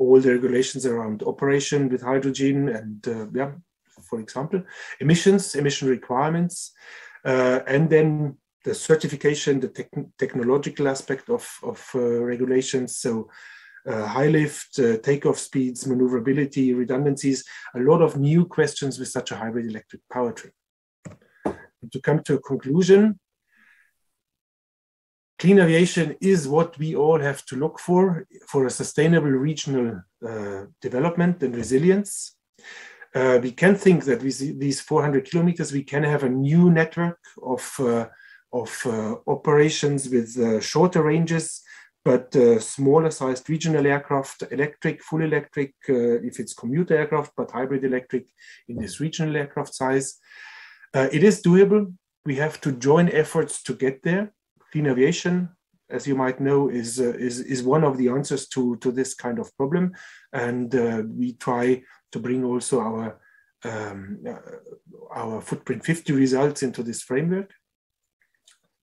all the regulations around operation with hydrogen and uh, yeah, for example, emissions, emission requirements, uh, and then the certification, the te technological aspect of, of uh, regulations. So uh, high lift, uh, takeoff speeds, maneuverability, redundancies, a lot of new questions with such a hybrid electric powertrain. To come to a conclusion, clean aviation is what we all have to look for for a sustainable regional uh, development and resilience. Uh, we can think that with these 400 kilometers, we can have a new network of, uh, of uh, operations with uh, shorter ranges, but uh, smaller sized regional aircraft, electric, full electric, if it's commuter aircraft, but hybrid electric in this regional aircraft size. it is doable. We have to join efforts to get there clean aviation, as you might know, is, uh, is, is one of the answers to, to this kind of problem. And uh, we try to bring also our, um, uh, our FutPrInt 50 results into this framework.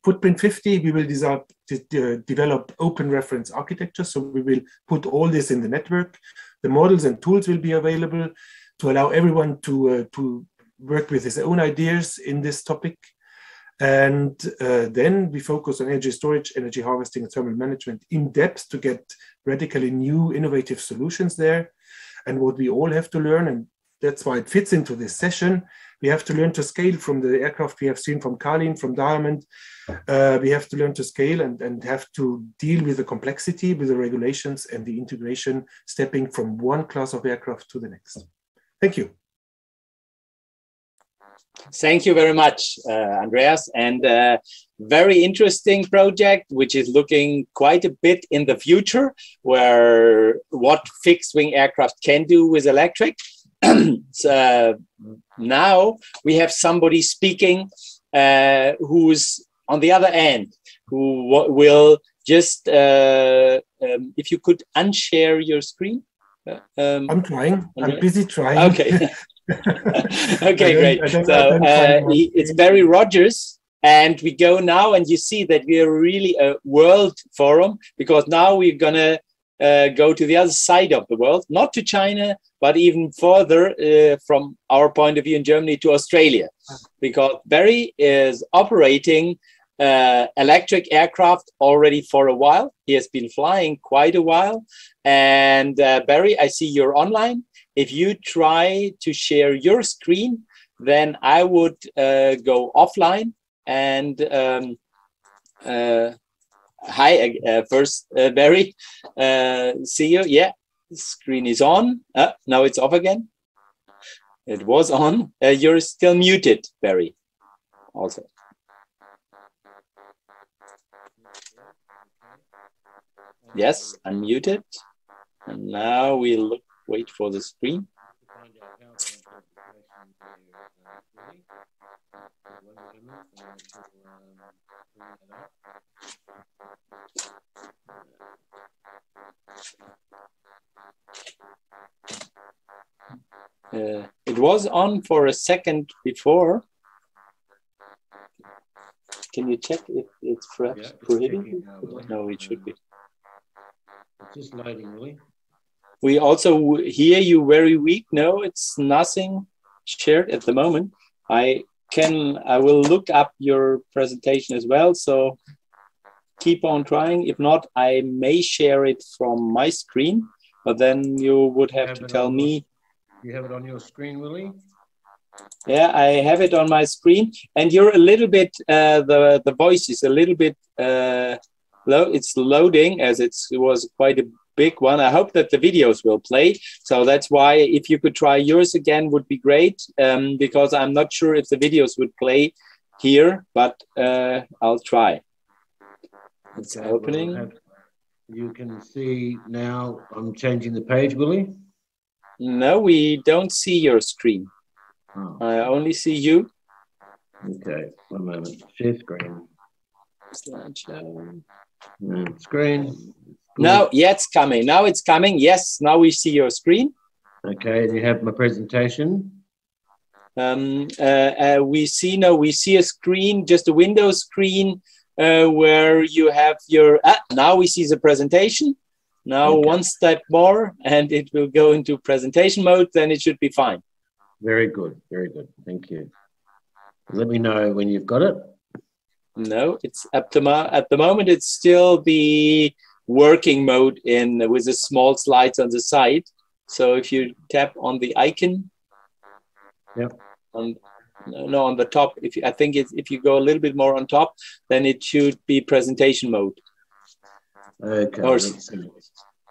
FutPrInt 50, we will develop, develop open reference architecture. So we will put all this in the network. The models and tools will be available to allow everyone to, uh, to work with his own ideas in this topic. And uh, then we focus on energy storage, energy harvesting, and thermal management in depth to get radically new, innovative solutions there. And what we all have to learn, and that's why it fits into this session, we have to learn to scale from the aircraft we have seen from Calin, from Diamond. Uh, we have to learn to scale and, and have to deal with the complexity, with the regulations and the integration, stepping from one class of aircraft to the next. Thank you. Thank you very much, uh, Andreas. And uh, very interesting project, which is looking quite a bit in the future, where what fixed wing aircraft can do with electric. so now we have somebody speaking uh, who's on the other end, who will just uh, um, if you could unshare your screen. Uh, um, I'm trying. I'm busy trying. Okay. okay, great. So uh, it's Barrie Rogers, and we go now, and you see that we are really a world forum because now we're gonna uh, go to the other side of the world, not to China, but even further uh, from our point of view in Germany to Australia, because Barrie is operating uh, electric aircraft already for a while. He has been flying quite a while. And uh, Barrie, I see you're online if you try to share your screen, then I would uh, go offline and um, uh, hi uh, first uh, Barrie, uh, see you. Yeah, screen is on. Uh, now it's off again. It was on. You're still muted, Barrie. Also. Yes, unmuted. And now we look wait for the screen. Uh, it was on for a second before. Can you check if it's perhaps yeah, prohibited? No, it should be. It's just lighting, really we also hear you very weak. No, it's nothing shared at the moment. I can, I will look up your presentation as well. So keep on trying. If not, I may share it from my screen, but then you would have, have to tell me. You have it on your screen, Willi? Yeah, I have it on my screen, and you're a little bit. Uh, the the voice is a little bit uh, low. It's loading as it's, it was quite a big one. I hope that the videos will play. So that's why if you could try yours again would be great um, because I'm not sure if the videos would play here, but uh, I'll try. It's okay, opening. We'll you can see now I'm changing the page, Willi. No, we don't see your screen. Oh. I only see you. Okay, one moment. Share screen. Slideshow. screen. Now, yeah, it's coming. Now it's coming. Yes, now we see your screen. Okay, do you have my presentation? Um, uh, uh, we see now we see a screen, just a window screen uh, where you have your. Ah, now we see the presentation. Now okay. one step more, and it will go into presentation mode. Then it should be fine. Very good, very good. Thank you. Let me know when you've got it. No, it's at the at the moment. It's still the working mode in with the small slides on the side. So if you tap on the icon, yeah, on no on the top. If you, I think it's, if you go a little bit more on top, then it should be presentation mode. Okay. Or, let's,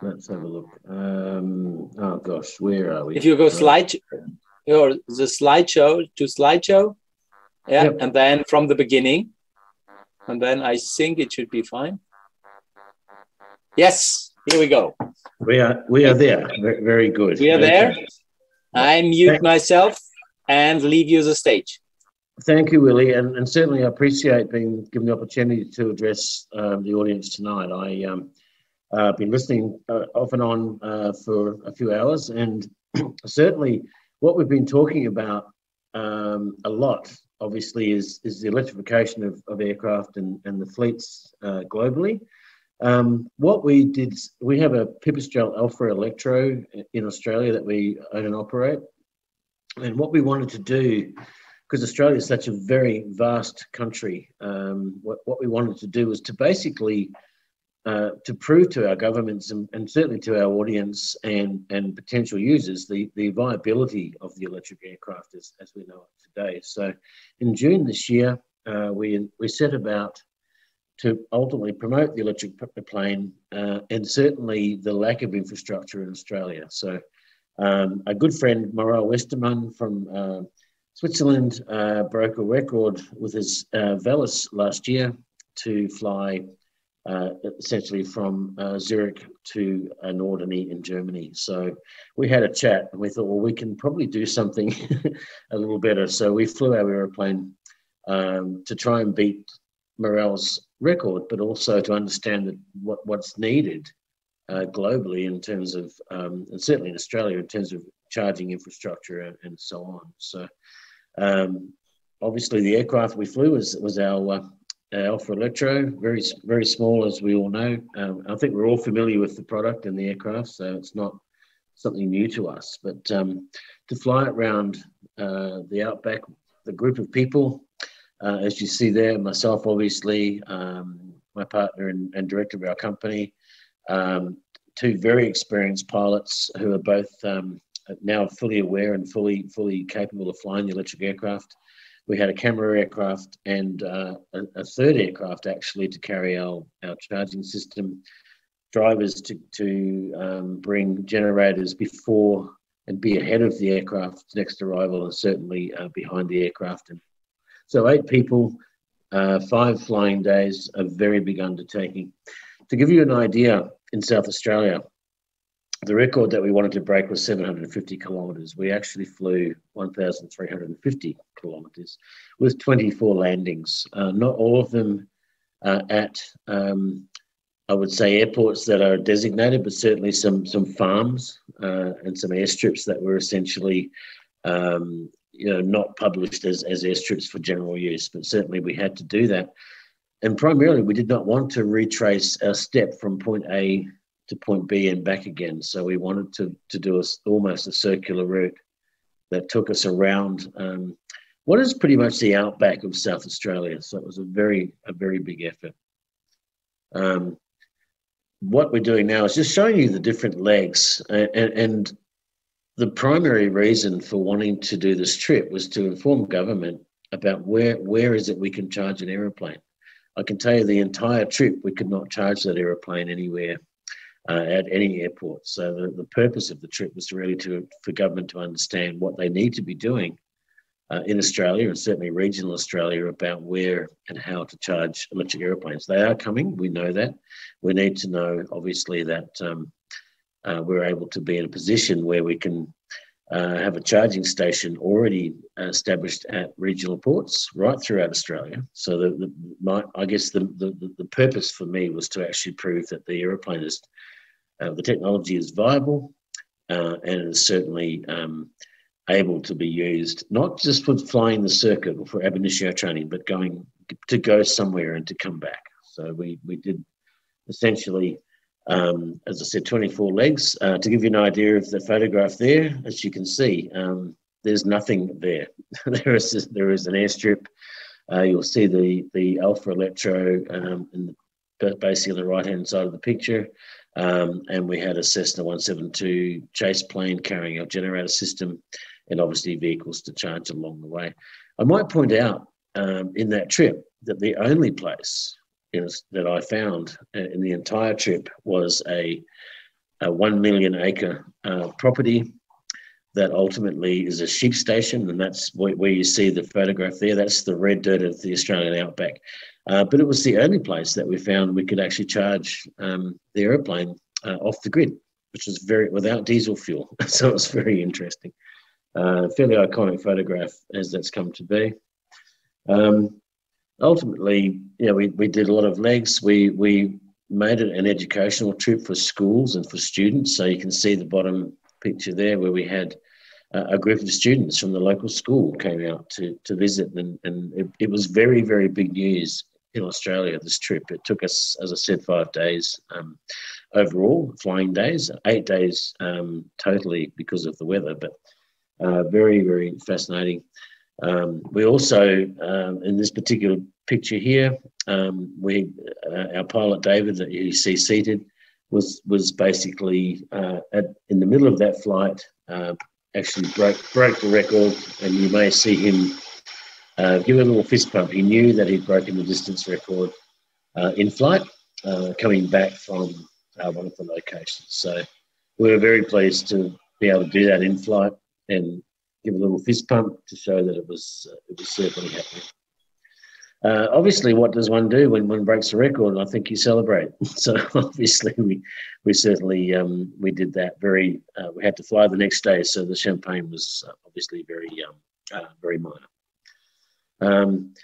let's have a look. Um, oh gosh, where are we? If you go slide or the slideshow to slideshow, yeah, yep. and then from the beginning, and then I think it should be fine. Yes, here we go. We are we are there. Very good. We are there. I mute myself and leave you the stage. Thank you, Willi, and, and certainly I appreciate being given the opportunity to address um, the audience tonight. I um, uh, been listening uh, off and on uh, for a few hours, and certainly what we've been talking about um, a lot, obviously, is is the electrification of, of aircraft and, and the fleets uh, globally. Um, what we did, we have a Pipistrel Alpha Electro in Australia that we own and operate. And what we wanted to do, because Australia is such a very vast country, um, what, what we wanted to do was to basically uh, to prove to our governments and, and, certainly to our audience and, and potential users the, the viability of the electric aircraft as, as we know it today. So in June this year, uh, we, we set about to ultimately promote the electric plane uh, and certainly the lack of infrastructure in Australia. So, um, a good friend, Morel Westermann from uh, Switzerland, uh, broke a record with his uh, Velis last year to fly uh, essentially from uh, Zurich to Norderney in Germany. So, we had a chat and we thought, well, we can probably do something a little better. So, we flew our aeroplane um, to try and beat Morel's record, but also to understand that what, what's needed uh, globally in terms of, um, and certainly in Australia in terms of charging infrastructure and, and so on. So um, obviously the aircraft we flew was, was our uh, Alpha Electro, very very small as we all know. Um, I think we're all familiar with the product and the aircraft, so it's not something new to us. But um, to fly it around uh, the outback, the group of people, uh, as you see there, myself obviously, um, my partner and, and, director of our company, um, two very experienced pilots who are both um, now fully aware and fully fully capable of flying the electric aircraft we had a camera aircraft and uh, a, a, third aircraft actually to carry our, our charging system, drivers to, to um, bring generators before and be ahead of the aircraft's next arrival and certainly uh, behind the aircraft. And so eight people, uh, five flying days, a very big undertaking. To give you an idea, in South Australia, the record that we wanted to break was 750 kilometres. We actually flew 1,350 kilometres with 24 landings. Uh, not all of them uh, at, um, I would say, airports that are designated, but certainly some some farms uh, and some airstrips that were essentially, um, you know, not published as as airstrips for general use. But certainly we had to do that, and primarily we did not want to retrace our step from point A to point B and back again. So we wanted to, to do a, almost a circular route that took us around um, what is pretty much the outback of South Australia. So it was a very, a very big effort. Um, what we're doing now is just showing you the different legs and, and, and the primary reason for wanting to do this trip was to inform government about where where is it we can charge an aeroplane. I can tell you the entire trip we could not charge that aeroplane anywhere uh, at any airport. So the, the purpose of the trip was really to for government to understand what they need to be doing uh, in Australia and certainly regional Australia about where and how to charge electric aeroplanes. They are coming, we know that. We need to know, obviously, that um, uh, we're able to be in a position where we can uh, have a charging station already established at regional ports right throughout Australia. So the, the my, I guess the, the, the purpose for me was to actually prove that the aeroplane is uh, the technology is viable uh, and is certainly um, able to be used not just for flying the circuit or for ab initio training, but going to go somewhere and to come back. So we we did essentially, um, as I said, 24 legs. Uh, to give you an idea of the photograph there, as you can see, um, there's nothing there. there is there is an airstrip. Uh, you'll see the the Alpha Electro um, in the, basically on the right hand side of the picture. Um, and we had a Cessna 172 chase plane carrying our generator system and obviously vehicles to charge along the way. I might point out um, in that trip that the only place that I found in the entire trip was a, a one million acre uh, property that ultimately is a sheep station, and that's where you see the photograph there. That's the red dirt of the Australian outback. Uh, but it was the only place that we found we could actually charge um, the aeroplane uh, off the grid, which was very without diesel fuel. so it was very interesting. Uh, fairly iconic photograph as that's come to be. Um, ultimately, yeah, we, we did a lot of legs. We we made it an educational trip for schools and for students. So you can see the bottom picture there where we had a group of students from the local school came out to, to visit and, and it, it was very, very big news in Australia this trip. It took us, as I said, five days um, overall, flying days, eight days um, totally because of the weather, but uh, very, very fascinating. Um, we also, um, in this particular picture here, um, we uh, our pilot David that you see seated was was basically uh, at, in the middle of that flight. Uh, actually broke broke the record, and you may see him uh, give a little fist pump. He knew that he'd broken the distance record uh, in flight, uh, coming back from one of the locations. So we were very pleased to be able to do that in flight and give a little fist pump to show that it was uh, it was certainly happening. Uh, obviously, what does one do when one breaks a record? I think you celebrate. So obviously, we we certainly um, we did that. Very uh, we had to fly the next day, so the champagne was uh, obviously very um, uh, very minor. Um,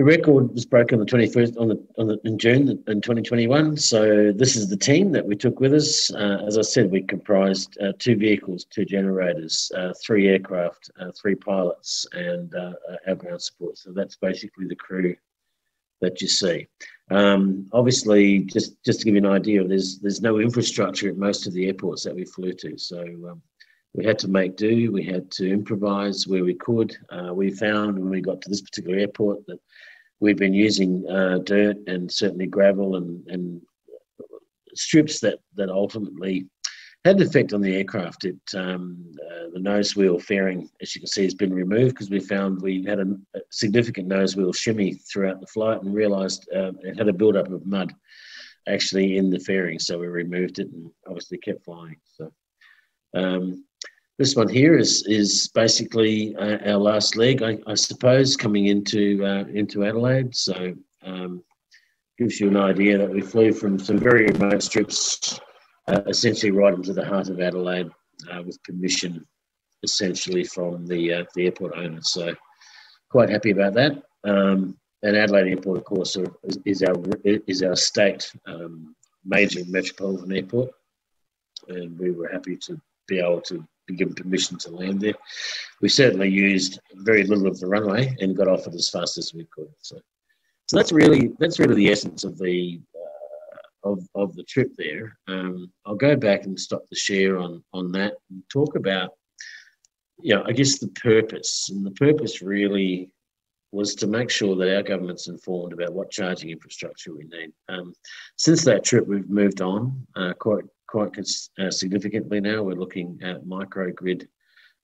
the record was broken on the 21st on the, on the in June in 2021. So this is the team that we took with us. Uh, as I said, we comprised uh, two vehicles, two generators, uh, three aircraft, uh, three pilots, and uh, our ground support. So that's basically the crew that you see. Um, obviously, just just to give you an idea, there's there's no infrastructure at most of the airports that we flew to. So um, we had to make do. We had to improvise where we could. Uh, we found when we got to this particular airport that we've been using uh, dirt and certainly gravel and, and strips that, that ultimately had an effect on the aircraft. It um, uh, the nose wheel fairing, as you can see, has been removed because we found we had a, a, significant nose wheel shimmy throughout the flight and realised uh, it had a build-up of mud actually in the fairing, so we removed it and obviously kept flying. So um, this one here is is basically uh, our last leg, I, I suppose, coming into uh, into Adelaide. So um, gives you an idea that we flew from some very remote strips, uh, essentially right into the heart of Adelaide, uh, with permission, essentially from the uh, the airport owner. So quite happy about that. Um, and Adelaide Airport, of course, is, is our is our state um, major metropolitan airport, and we were happy to be able to be given permission to land there. We certainly used very little of the runway and got off it as fast as we could. So, so that's really that's really the essence of the uh, of of the trip there. Um, I'll go back and stop the share on on that and talk about, you know, I guess the purpose and the purpose really was to make sure that our government's informed about what charging infrastructure we need. Um, since that trip, we've moved on uh, quite quite uh, significantly now. We're looking at microgrid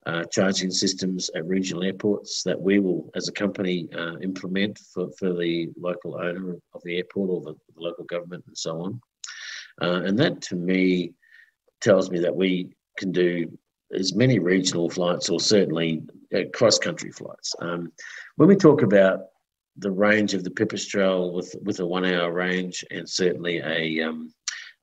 uh, charging systems at regional airports that we will, as a company, uh, implement for, for the local owner of the airport or the, the local government and so on. Uh, and that to me tells me that we can do as many regional flights or certainly uh, cross country flights. Um, when we talk about the range of the Pipistrel with, with a one hour range and certainly a um,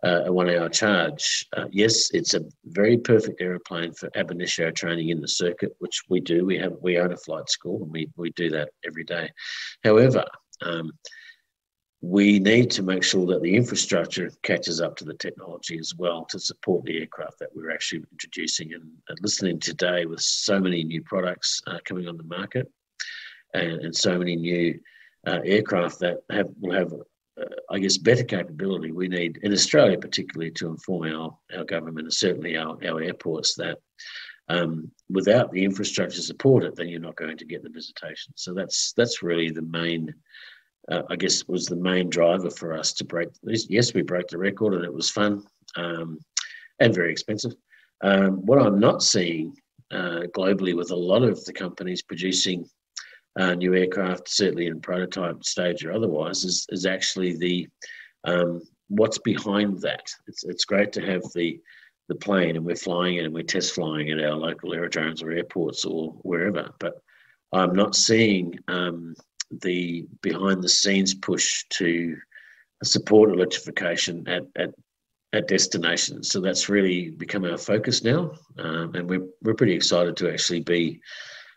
a one hour charge. Uh, yes, it's a very perfect aeroplane for ab initio training in the circuit, which we do. We have we own a flight school and we, we do that every day. However, um, we need to make sure that the infrastructure catches up to the technology as well to support the aircraft that we're actually introducing. And, and listening today with so many new products uh, coming on the market and, and so many new uh, aircraft that have will have uh, I guess, better capability we need in Australia, particularly to inform our, our government and certainly our, our airports that um, without the infrastructure supported, then you're not going to get the visitation. So that's that's really the main, uh, I guess, was the main driver for us to break. Yes, we broke the record and it was fun um, and very expensive. Um, what I'm not seeing uh, globally with a lot of the companies producing uh, new aircraft, certainly in prototype stage or otherwise, is, is actually the um, what's behind that. It's, it's great to have the the plane and we're flying it and we're test flying at our local aerodromes or airports or wherever, but I'm not seeing um, the behind the scenes push to support electrification at, at at destinations. So that's really become our focus now, um, and we're we're pretty excited to actually be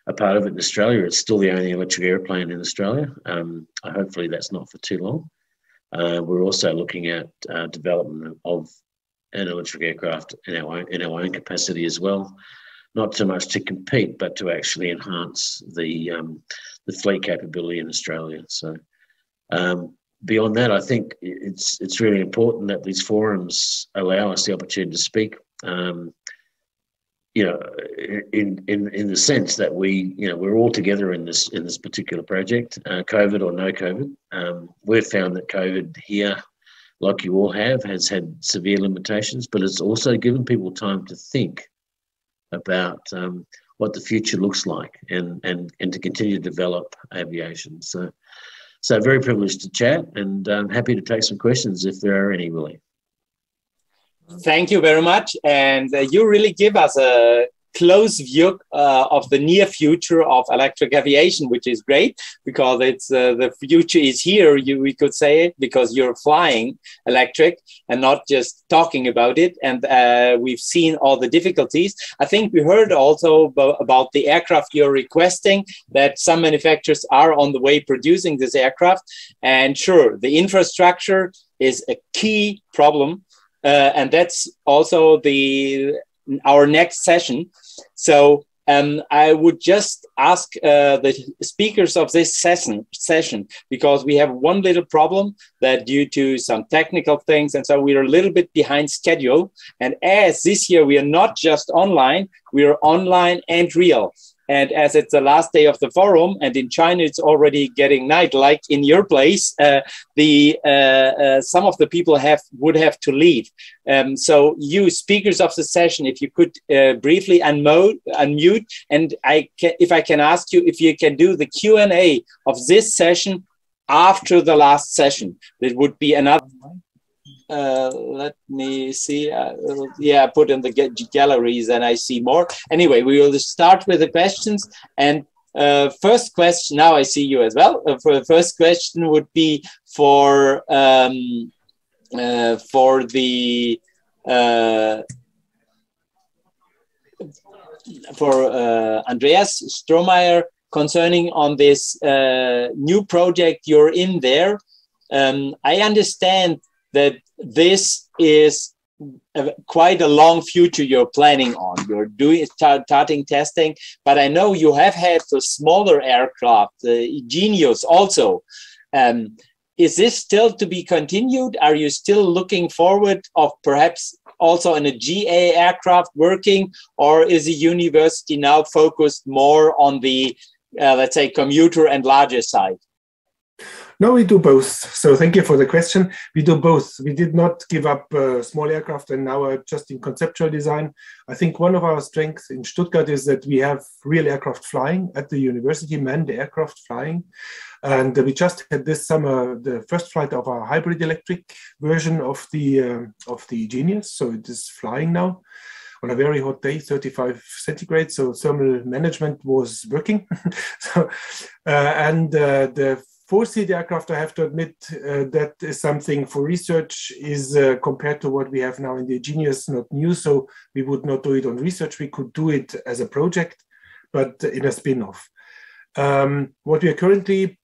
a part of it in Australia. It's still the only electric airplane in Australia. Um, hopefully, that's not for too long. Uh, we're also looking at uh, development of an electric aircraft in our own, in our own capacity as well. Not so much to compete, but to actually enhance the um, the fleet capability in Australia. So um, beyond that, I think it's it's really important that these forums allow us the opportunity to speak. Um, you know, in in in the sense that we, you know, we're all together in this in this particular project, uh, COVID or no COVID. Um, we've found that COVID here, like you all have, has had severe limitations, but it's also given people time to think about um, what the future looks like and and and to continue to develop aviation. So, so very privileged to chat, and I'm happy to take some questions if there are any, Willi. Thank you very much. And uh, you really give us a close view uh, of the near future of electric aviation, which is great because it's uh, the future is here. You we could say it because you're flying electric and not just talking about it. And uh, we've seen all the difficulties. I think we heard also about the aircraft you're requesting that some manufacturers are on the way producing this aircraft. And sure, the infrastructure is a key problem. Uh, and that's also the our next session. So um, I would just ask uh, the speakers of this session, session because we have one little problem that due to some technical things, and so we're a little bit behind schedule. And as this year we are not just online, we are online and real. And as it's the last day of the forum, and in China it's already getting night, like in your place, uh, the uh, uh, some of the people have would have to leave. Um, so you speakers of the session, if you could uh, briefly unmute, unmute, and I can, if I can ask you if you can do the Q and A of this session after the last session, that would be another uh, let me see. Uh, yeah, put in the galleries and I see more. Anyway, we will start with the questions. And uh, first question, now I see you as well. Uh, for the first question would be for, um, uh, for the, for Andreas Strohmayer concerning on this new project you're in there. Um, I understand that this is a, quite a long future you're planning on. You're doing starting testing, but I know you have had the smaller aircraft, the Genius also. Um, is this still to be continued? Are you still looking forward of perhaps also in a GA aircraft working, or is the university now focused more on the, uh, let's say, commuter and larger side? No, we do both. So thank you for the question. We do both. We did not give up uh, small aircraft and now we're just in conceptual design. I think one of our strengths in Stuttgart is that we have real aircraft flying at the university, manned aircraft flying. And we just had this summer the first flight of our hybrid electric version of the, uh, of the Genius. So it is flying now on a very hot day, 35 centigrade. So thermal management was working. so, uh, and uh, the four-seat aircraft, I have to admit, uh, that is something for research is uh, compared to what we have now in the Genius, not new. So we would not do it on research. We could do it as a project, but in a spin-off. Um, what we are currently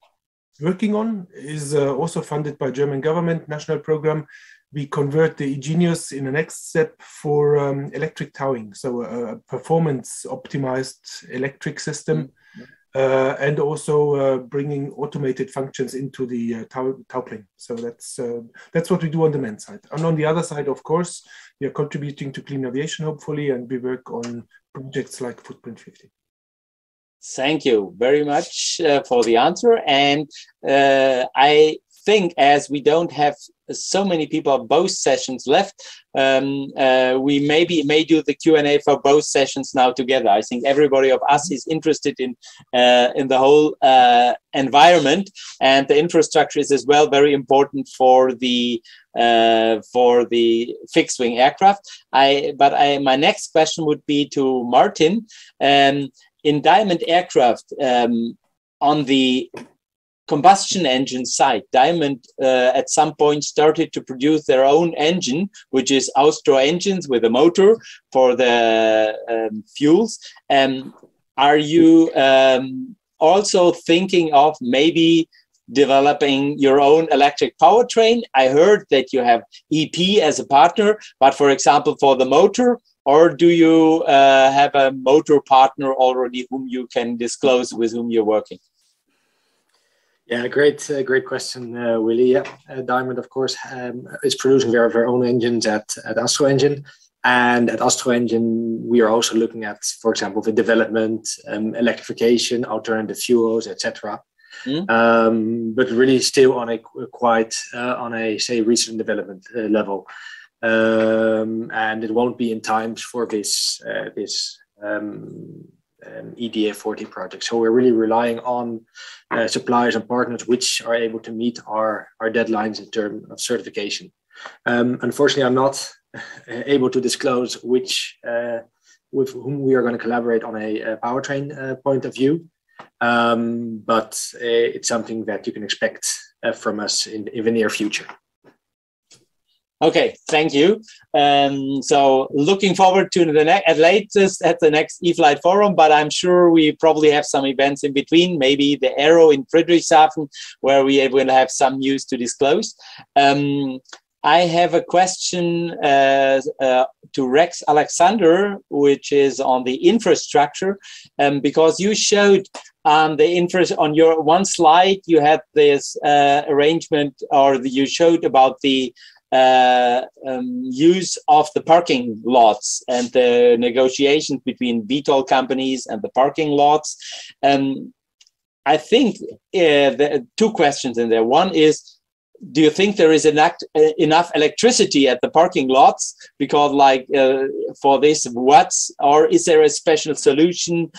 working on is uh, also funded by German government national program. We convert the eGenius in the next step for um, electric towing, so a performance optimized electric system. Mm -hmm uh, and also uh, bringing automated functions into the uh, plane. So that's uh, that's what we do on the manned side. And on the other side, of course, we are contributing to clean aviation, hopefully, and we work on projects like FutPrInt 50. Thank you very much uh, for the answer. And uh, I think as we don't have so many people of both sessions left, um, uh, we maybe may do the Q&A for both sessions now together. I think everybody of us is interested in, uh, in the whole uh, environment and the infrastructure is as well very important for the uh, for the fixed wing aircraft. I, but I, my next question would be to Maarten. Um, in Diamond Aircraft, um, on the combustion engine side. Diamond uh, at some point started to produce their own engine, which is Austro engines with a motor for the um, fuels. And are you um, also thinking of maybe developing your own electric powertrain? I heard that you have EP as a partner, but for example, for the motor, or do you uh, have a motor partner already whom you can disclose with whom you're working? Yeah, great, uh, great question, uh, Willi. Yeah, uh, Diamond, of course, um, is producing their, their own engines at, at Austro Engine. And at Austro Engine, we are also looking at, for example, the development, um, electrification, alternative fuels, etc. Mm. Um, but really still on a quite uh, on a say research and development uh, level. Um, and it won't be in times for this uh, this um, EDA 40 project. So we're really relying on uh, suppliers and partners which are able to meet our, our deadlines in terms of certification. Um, unfortunately, I'm not able to disclose which uh, with whom we are going to collaborate on a, a powertrain uh, point of view. Um, but uh, it's something that you can expect uh, from us in, in the near future. Okay, thank you. Um, so looking forward to the next, at latest at the next eFlight forum, but I'm sure we probably have some events in between, maybe the Aero in Friedrichshafen, where we will have some news to disclose. Um, I have a question uh, uh, to Rex Alexander, which is on the infrastructure, um, because you showed um, the infra on your one slide, you had this uh, arrangement, or the, you showed about the uh, um, use of the parking lots and the negotiations between VTOL companies and the parking lots. Um, I think uh, the two questions in there. One is, do you think there is enough, uh, enough electricity at the parking lots because like uh, for this watts or is there a special solution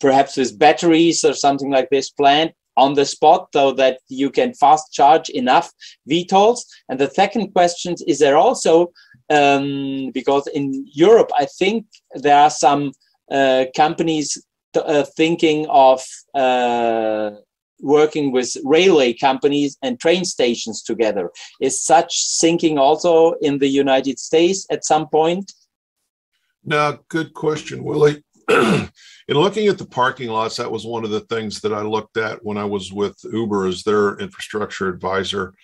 perhaps with batteries or something like this planned on the spot so that you can fast charge enough VTOLs? And the second question is there also, um, because in Europe, I think there are some uh, companies uh, thinking of uh, working with railway companies and train stations together. Is such thinking also in the United States at some point? No, good question, Willi. in looking at the parking lots, that was one of the things that I looked at when I was with Uber as their infrastructure advisor.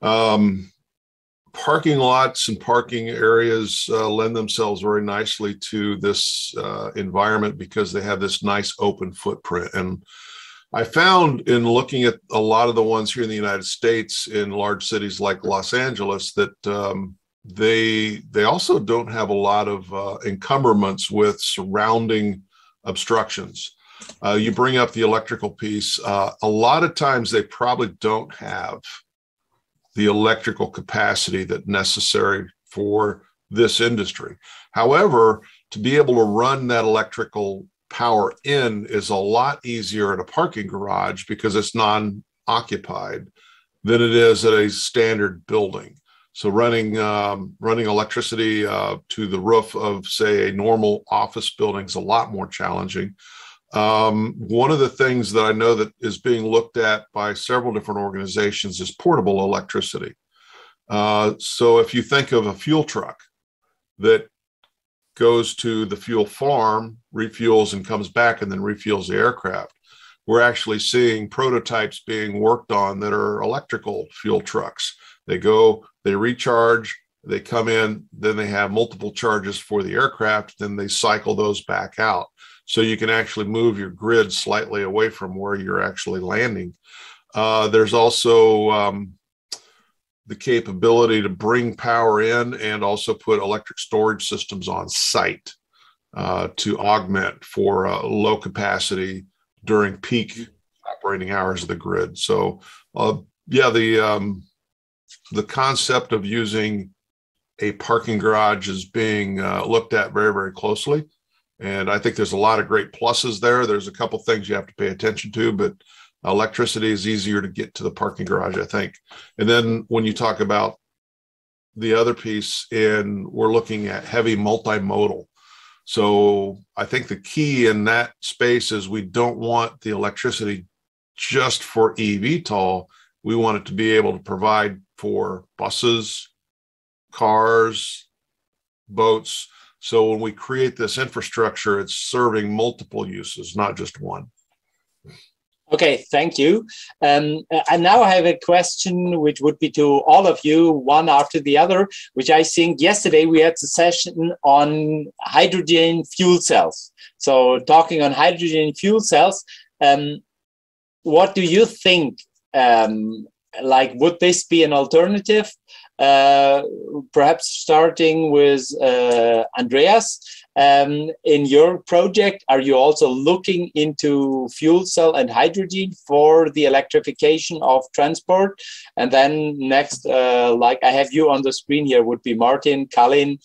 Um, parking lots and parking areas uh, lend themselves very nicely to this uh, environment because they have this nice open footprint. And I found in looking at a lot of the ones here in the United States in large cities like Los Angeles that um, they they also don't have a lot of uh, encumberments with surrounding obstructions. Uh, you bring up the electrical piece. Uh, a lot of times they probably don't have the electrical capacity that necessary for this industry. However, to be able to run that electrical power in is a lot easier at a parking garage because it's non-occupied than it is at a standard building. So running um, running electricity uh, to the roof of, say, a normal office building is a lot more challenging. Um, one of the things that I know that is being looked at by several different organizations is portable electricity. Uh, so if you think of a fuel truck that goes to the fuel farm, refuels, and comes back and then refuels the aircraft, we're actually seeing prototypes being worked on that are electrical fuel trucks. They go, they recharge, they come in, then they have multiple charges for the aircraft, then they cycle those back out. So you can actually move your grid slightly away from where you're actually landing. Uh, there's also um, the capability to bring power in and also put electric storage systems on site uh, to augment for uh, low capacity during peak operating hours of the grid. So, uh, yeah, the um, the concept of using a parking garage is being uh, looked at very, very closely. And I think there's a lot of great pluses there. There's a couple things you have to pay attention to, but electricity is easier to get to the parking garage, I think. And then when you talk about the other piece, in we're looking at heavy multimodal. So I think the key in that space is we don't want the electricity just for EV eVTOL. We want it to be able to provide for buses, cars, boats. So when we create this infrastructure, it's serving multiple uses, not just one. Okay, thank you. Um, and now I have a question which would be to all of you, one after the other, which I think yesterday we had a session on hydrogen fuel cells. So talking on hydrogen fuel cells, um, what do you think um, like would this be an alternative? Uh, perhaps starting with uh, andreas. Um, in your project are you also looking into fuel cell and hydrogen for the electrification of transport? And then next uh, like i have you on the screen here would be Maarten Calin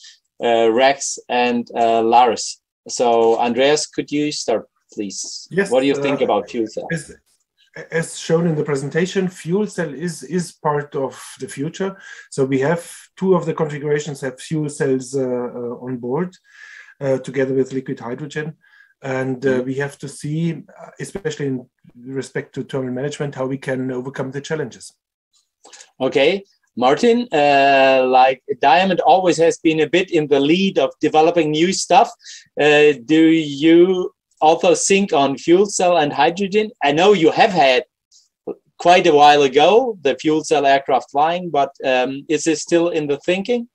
uh, rex and uh, lars. So andreas could you start please? Yes what do you think uh, about fuel cell as shown in the presentation, fuel cell is, is part of the future. So we have two of the configurations have fuel cells uh, uh, on board. uh, together with liquid hydrogen. And uh, we have to see, uh, especially in respect to thermal management, how we can overcome the challenges. Okay, Maarten, uh, like Diamond always has been a bit in the lead of developing new stuff. Uh, do you also think on fuel cell and hydrogen? I know you have had quite a while ago the fuel cell aircraft flying, but um, is this still in the thinking?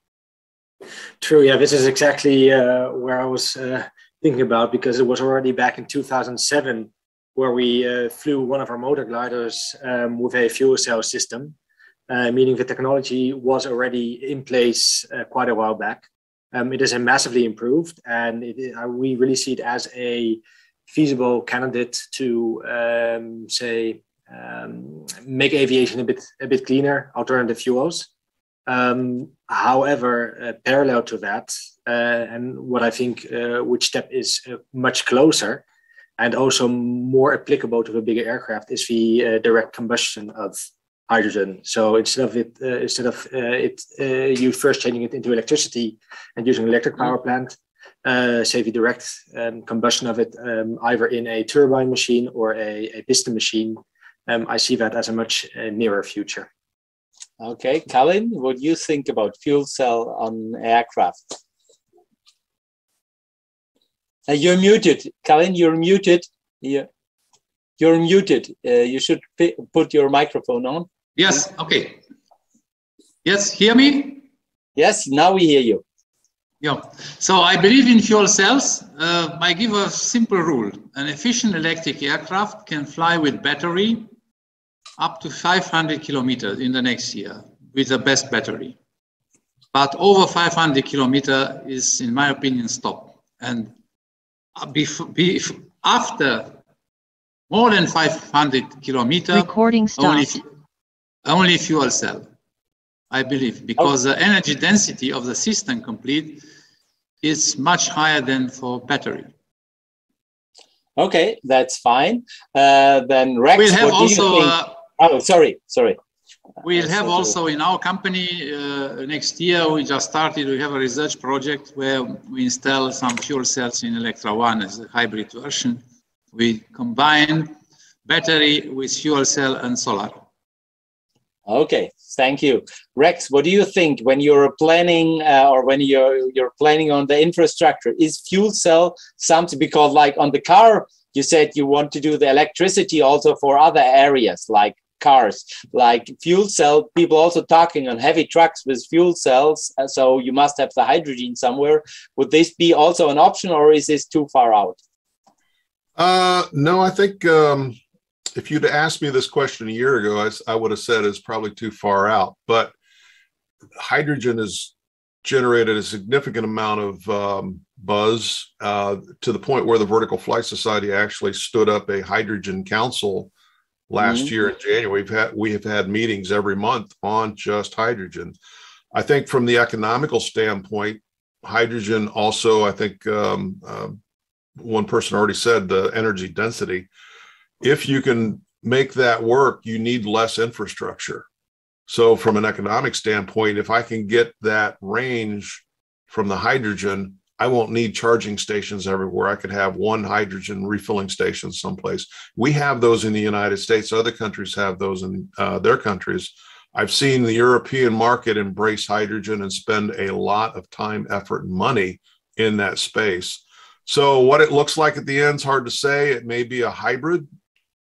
True. Yeah, this is exactly uh, where I was uh, thinking about because it was already back in 2007 where we uh, flew one of our motor gliders um, with a fuel cell system, uh, meaning the technology was already in place uh, quite a while back. Um, it is massively improved, and it, uh, we really see it as a feasible candidate to um, say um, make aviation a bit a bit cleaner, alternative fuels. Um, however, uh, parallel to that, uh, and what I think uh, which step is uh, much closer and also more applicable to the bigger aircraft is the uh, direct combustion of hydrogen. So instead of it, uh, instead of it, you first changing it into electricity and using an electric power plant, say the direct um, combustion of it um, either in a turbine machine or a, a piston machine um, I see that as a much uh, nearer future. Okay, Calin, what do you think about fuel cell on aircraft? Uh, you're muted, Calin. You're muted. You're, you're muted. Uh, you should put your microphone on. Yes. Okay. Yes. Hear me? Yes. Now we hear you. Yeah. So I believe in fuel cells. Uh, I give a simple rule: an efficient electric aircraft can fly with battery up to 500 kilometers in the next year with the best battery. But over 500 kilometer is, in my opinion, stop. And bef- after more than 500 kilometer, recording only, only fuel cell, I believe, because the energy density of the system complete is much higher than for battery. Okay, that's fine. Uh, then Rex, we'll have also uh, Oh, sorry, sorry. We'll have also in our company uh, next year, we just started, we have a research project where we install some fuel cells in Elektra 1 as a hybrid version. We combine battery with fuel cell and solar. Okay, thank you. Rex, what do you think when you're planning uh, or when you're, you're planning on the infrastructure? Is fuel cell something, because like on the car, you said you want to do the electricity also for other areas like cars like fuel cell people also talking on heavy trucks with fuel cells uh, so you must have the hydrogen somewhere would this be also an option or is this too far out uh, no i think um, if you'd asked me this question a year ago I, I would have said it's probably too far out but hydrogen has generated a significant amount of um, buzz uh, to the point where the vertical flight society actually stood up a hydrogen council last mm-hmm. year in January. We've had we have had meetings every month on just hydrogen. I think from the economical standpoint, hydrogen also. I think um, uh, one person already said the energy density. If you can make that work, you need less infrastructure. So, from an economic standpoint, if I can get that range from the hydrogen, I won't need charging stations everywhere. I could have one hydrogen refilling station someplace. We have those in the United States. Other countries have those in uh, their countries. I've seen the European market embrace hydrogen and spend a lot of time, effort, and money in that space. So, what it looks like at the end is hard to say. It may be a hybrid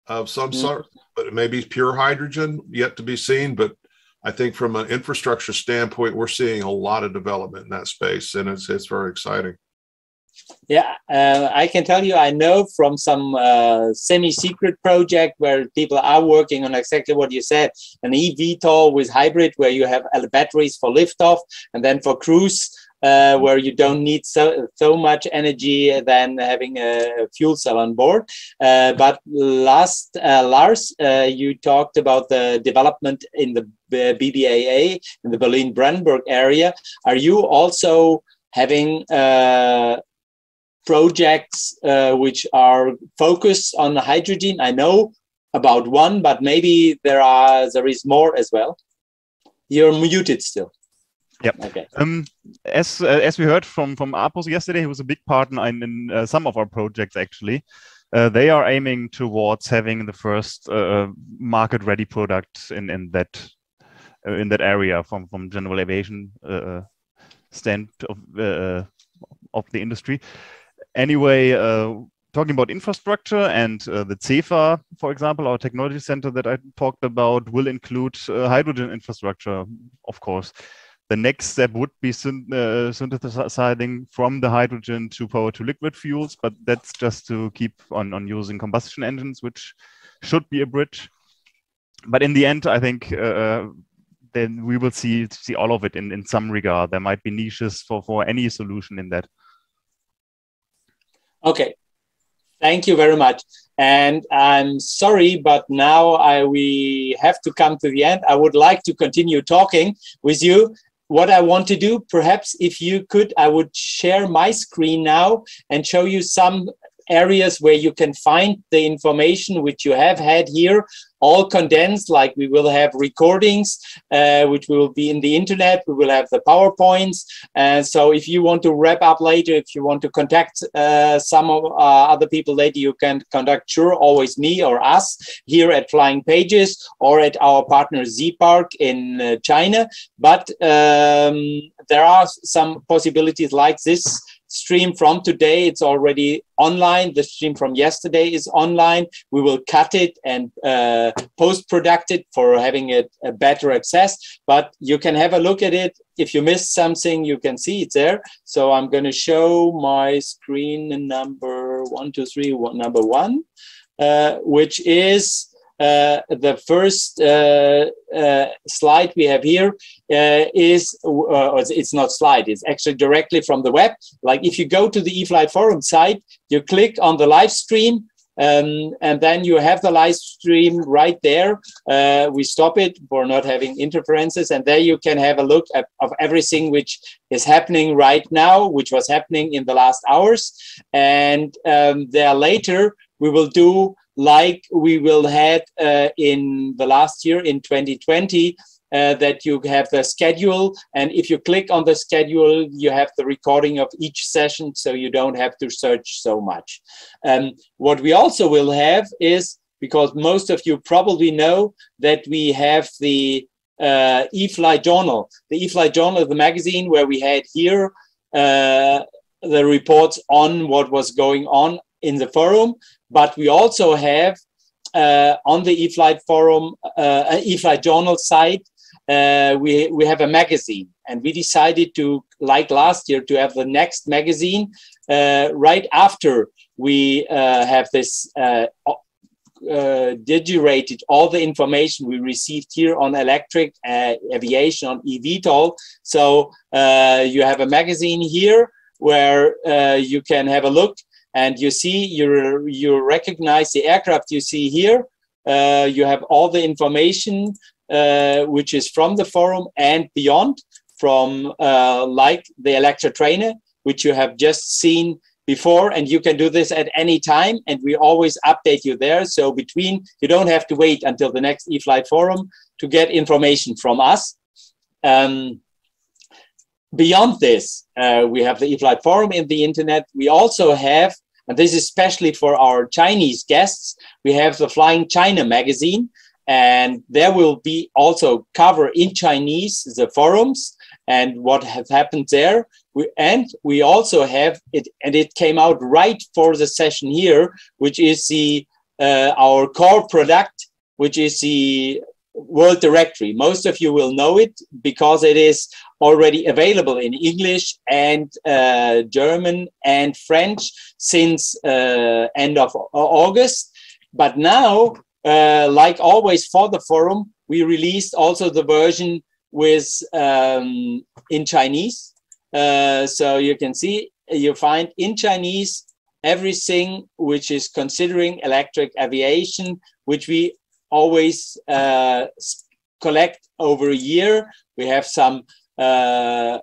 of some mm-hmm. sort, but it may be pure hydrogen, yet to be seen. But I think from an infrastructure standpoint, we're seeing a lot of development in that space, and it's it's very exciting. Yeah, uh, I can tell you, I know from some uh, semi-secret project where people are working on exactly what you said, an eVTOL with hybrid, where you have batteries for liftoff, and then for cruise, uh, where you don't need so, so much energy than having a fuel cell on board. Uh, but last, uh, Lars, uh, you talked about the development in the BBAA in the Berlin Brandenburg area. Are you also having uh, projects which are focused on hydrogen? I know about one, but maybe there are there is more as well. You're muted still. Yeah. Okay. Um, as uh, as we heard from from APUS yesterday, he was a big partner in, in uh, some of our projects actually. Uh, they are aiming towards having the first uh, market-ready product in in that uh, in that area from from general aviation uh, stand of of the industry. Anyway, talking about infrastructure and uh, the CEFA, for example, our technology center that I talked about will include uh, hydrogen infrastructure, of course. The next step would be syn uh, synthesizing from the hydrogen to power to liquid fuels, but that's just to keep on, on using combustion engines, which should be a bridge. But in the end, I think uh, then we will see see all of it in, in some regard. There might be niches for, for any solution in that. Okay, Thank you very much. And I'm sorry, but now I, we have to come to the end. I would like to continue talking with you. What I want to do, perhaps if you could, I would share my screen now and show you some areas where you can find the information which you have had here all condensed like we will have recordings uh, which will be in the internet we will have the powerpoints. And so if you want to wrap up later if you want to contact uh, some of uh, other people later you can contact sure always me or us here at flying pages or at our partner z park in uh, china. But um, there are some possibilities like this stream from today. It's already online. The stream from yesterday is online. We will cut it and uh, post product it for having it a better access. But you can have a look at it. If you missed something, you can see it there. So I'm going to show my screen number one, two, three, one, number one, uh, which is uh, the first uh, uh, slide we have here uh, is, uh, it's not slide, it's actually directly from the web. Like if you go to the eFlight forum site, you click on the live stream, um, and then you have the live stream right there. We stop it for not having interferences, and there you can have a look at, of everything which is happening right now, which was happening in the last hours. And um, there later we will do like we will had uh, in the last year in 2020 uh, that you have the schedule. And if you click on the schedule you have the recording of each session so you don't have to search so much. Um, what we also will have is because most of you probably know that we have the uh, eFlight journal. The eFlight journal the magazine where we had here uh, the reports on what was going on in the forum but we also have uh, on the eFlight forum, uh, eFlight journal site, uh, we, we have a magazine. And we decided to, like last year, to have the next magazine uh, right after we uh, have this uh, uh, digirated all the information we received here on electric uh, aviation on eVTOL. So uh, you have a magazine here where uh, you can have a look and you see, you, you recognize the aircraft you see here. Uh, you have all the information uh, which is from the forum and beyond, from uh, like the Elektra trainer, which you have just seen before. And you can do this at any time and we always update you there. So between you don't have to wait until the next eFlight forum to get information from us. Um, beyond this uh, we have the eFlight forum in the internet. We also have and this is especially for our Chinese guests. We have the Flying China magazine, and there will be also cover in Chinese the forums and what has happened there. We, and we also have it, and it came out right for the session here, which is the uh, our core product, which is the World Directory. Most of you will know it because it is already available in English and uh, German and French since uh, end of August. But now, uh, like always for the forum, we released also the version with um, in Chinese. Uh, so you can see you find in Chinese everything which is considering electric aviation, which we always uh, collect over a year. We have some uh,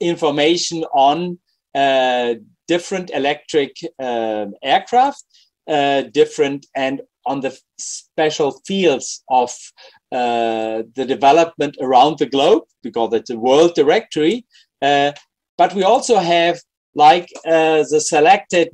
information on uh, different electric uh, aircraft, uh, different and on the special fields of uh, the development around the globe because it's a world directory. Uh, but we also have like the selected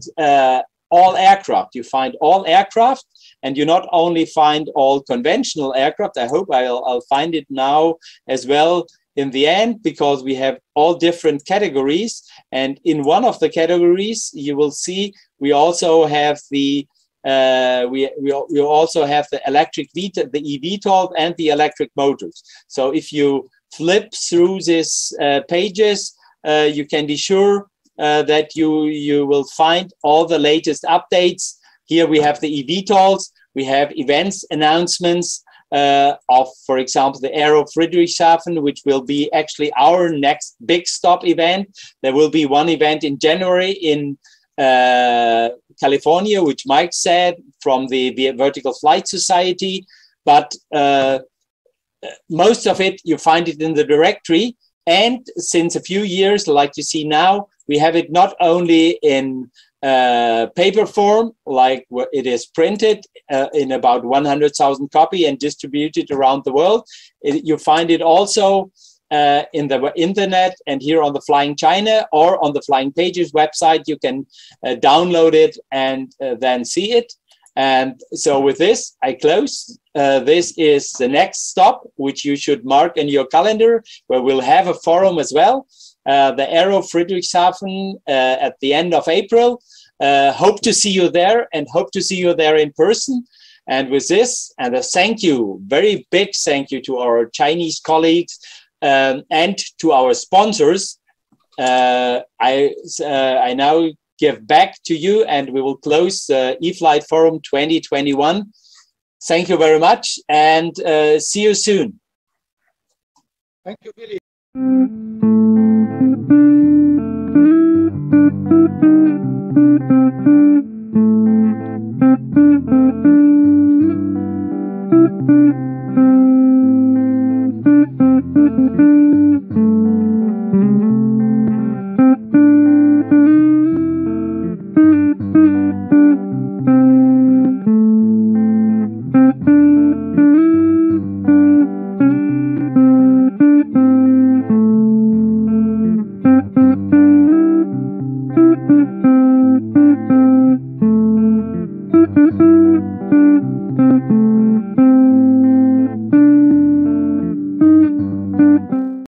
all aircraft. You find all aircraft and you not only find all conventional aircraft, I hope I'll, I'll find it now as well in the end because we have all different categories. And in one of the categories, you will see we also have the uh, we, we, we also have the electric VTOL, the eVTOL and the electric motors. So if you flip through these uh, pages, uh, you can be sure uh, that you, you will find all the latest updates. Here we have the eVTOLs, we have events announcements uh, of, for example, the Aero Friedrichshafen, which will be actually our next big stop event. There will be one event in January in uh, California, which Mike said from the, Vertical Flight Society. But uh, most of it, you find it in the directory. And since a few years, like you see now, we have it not only in uh, paper form, like it is printed uh, in about 100,000 copy and distributed around the world. It, you find it also uh, in the internet and here on the Flying China or on the Flying Pages website, you can uh, download it and uh, then see it. And so with this, I close. Uh, this is the next stop, which you should mark in your calendar, where we'll have a forum as well. Uh, the Aero Friedrichshafen uh, at the end of April. Hope to see you there and hope to see you there in person. And with this, and a thank you, very big thank you to our Chinese colleagues um, and to our sponsors. Uh, I, uh, I now give back to you and we will close the eFlight Forum 2021. Thank you very much and uh, see you soon. Thank you, Willi. Thank you.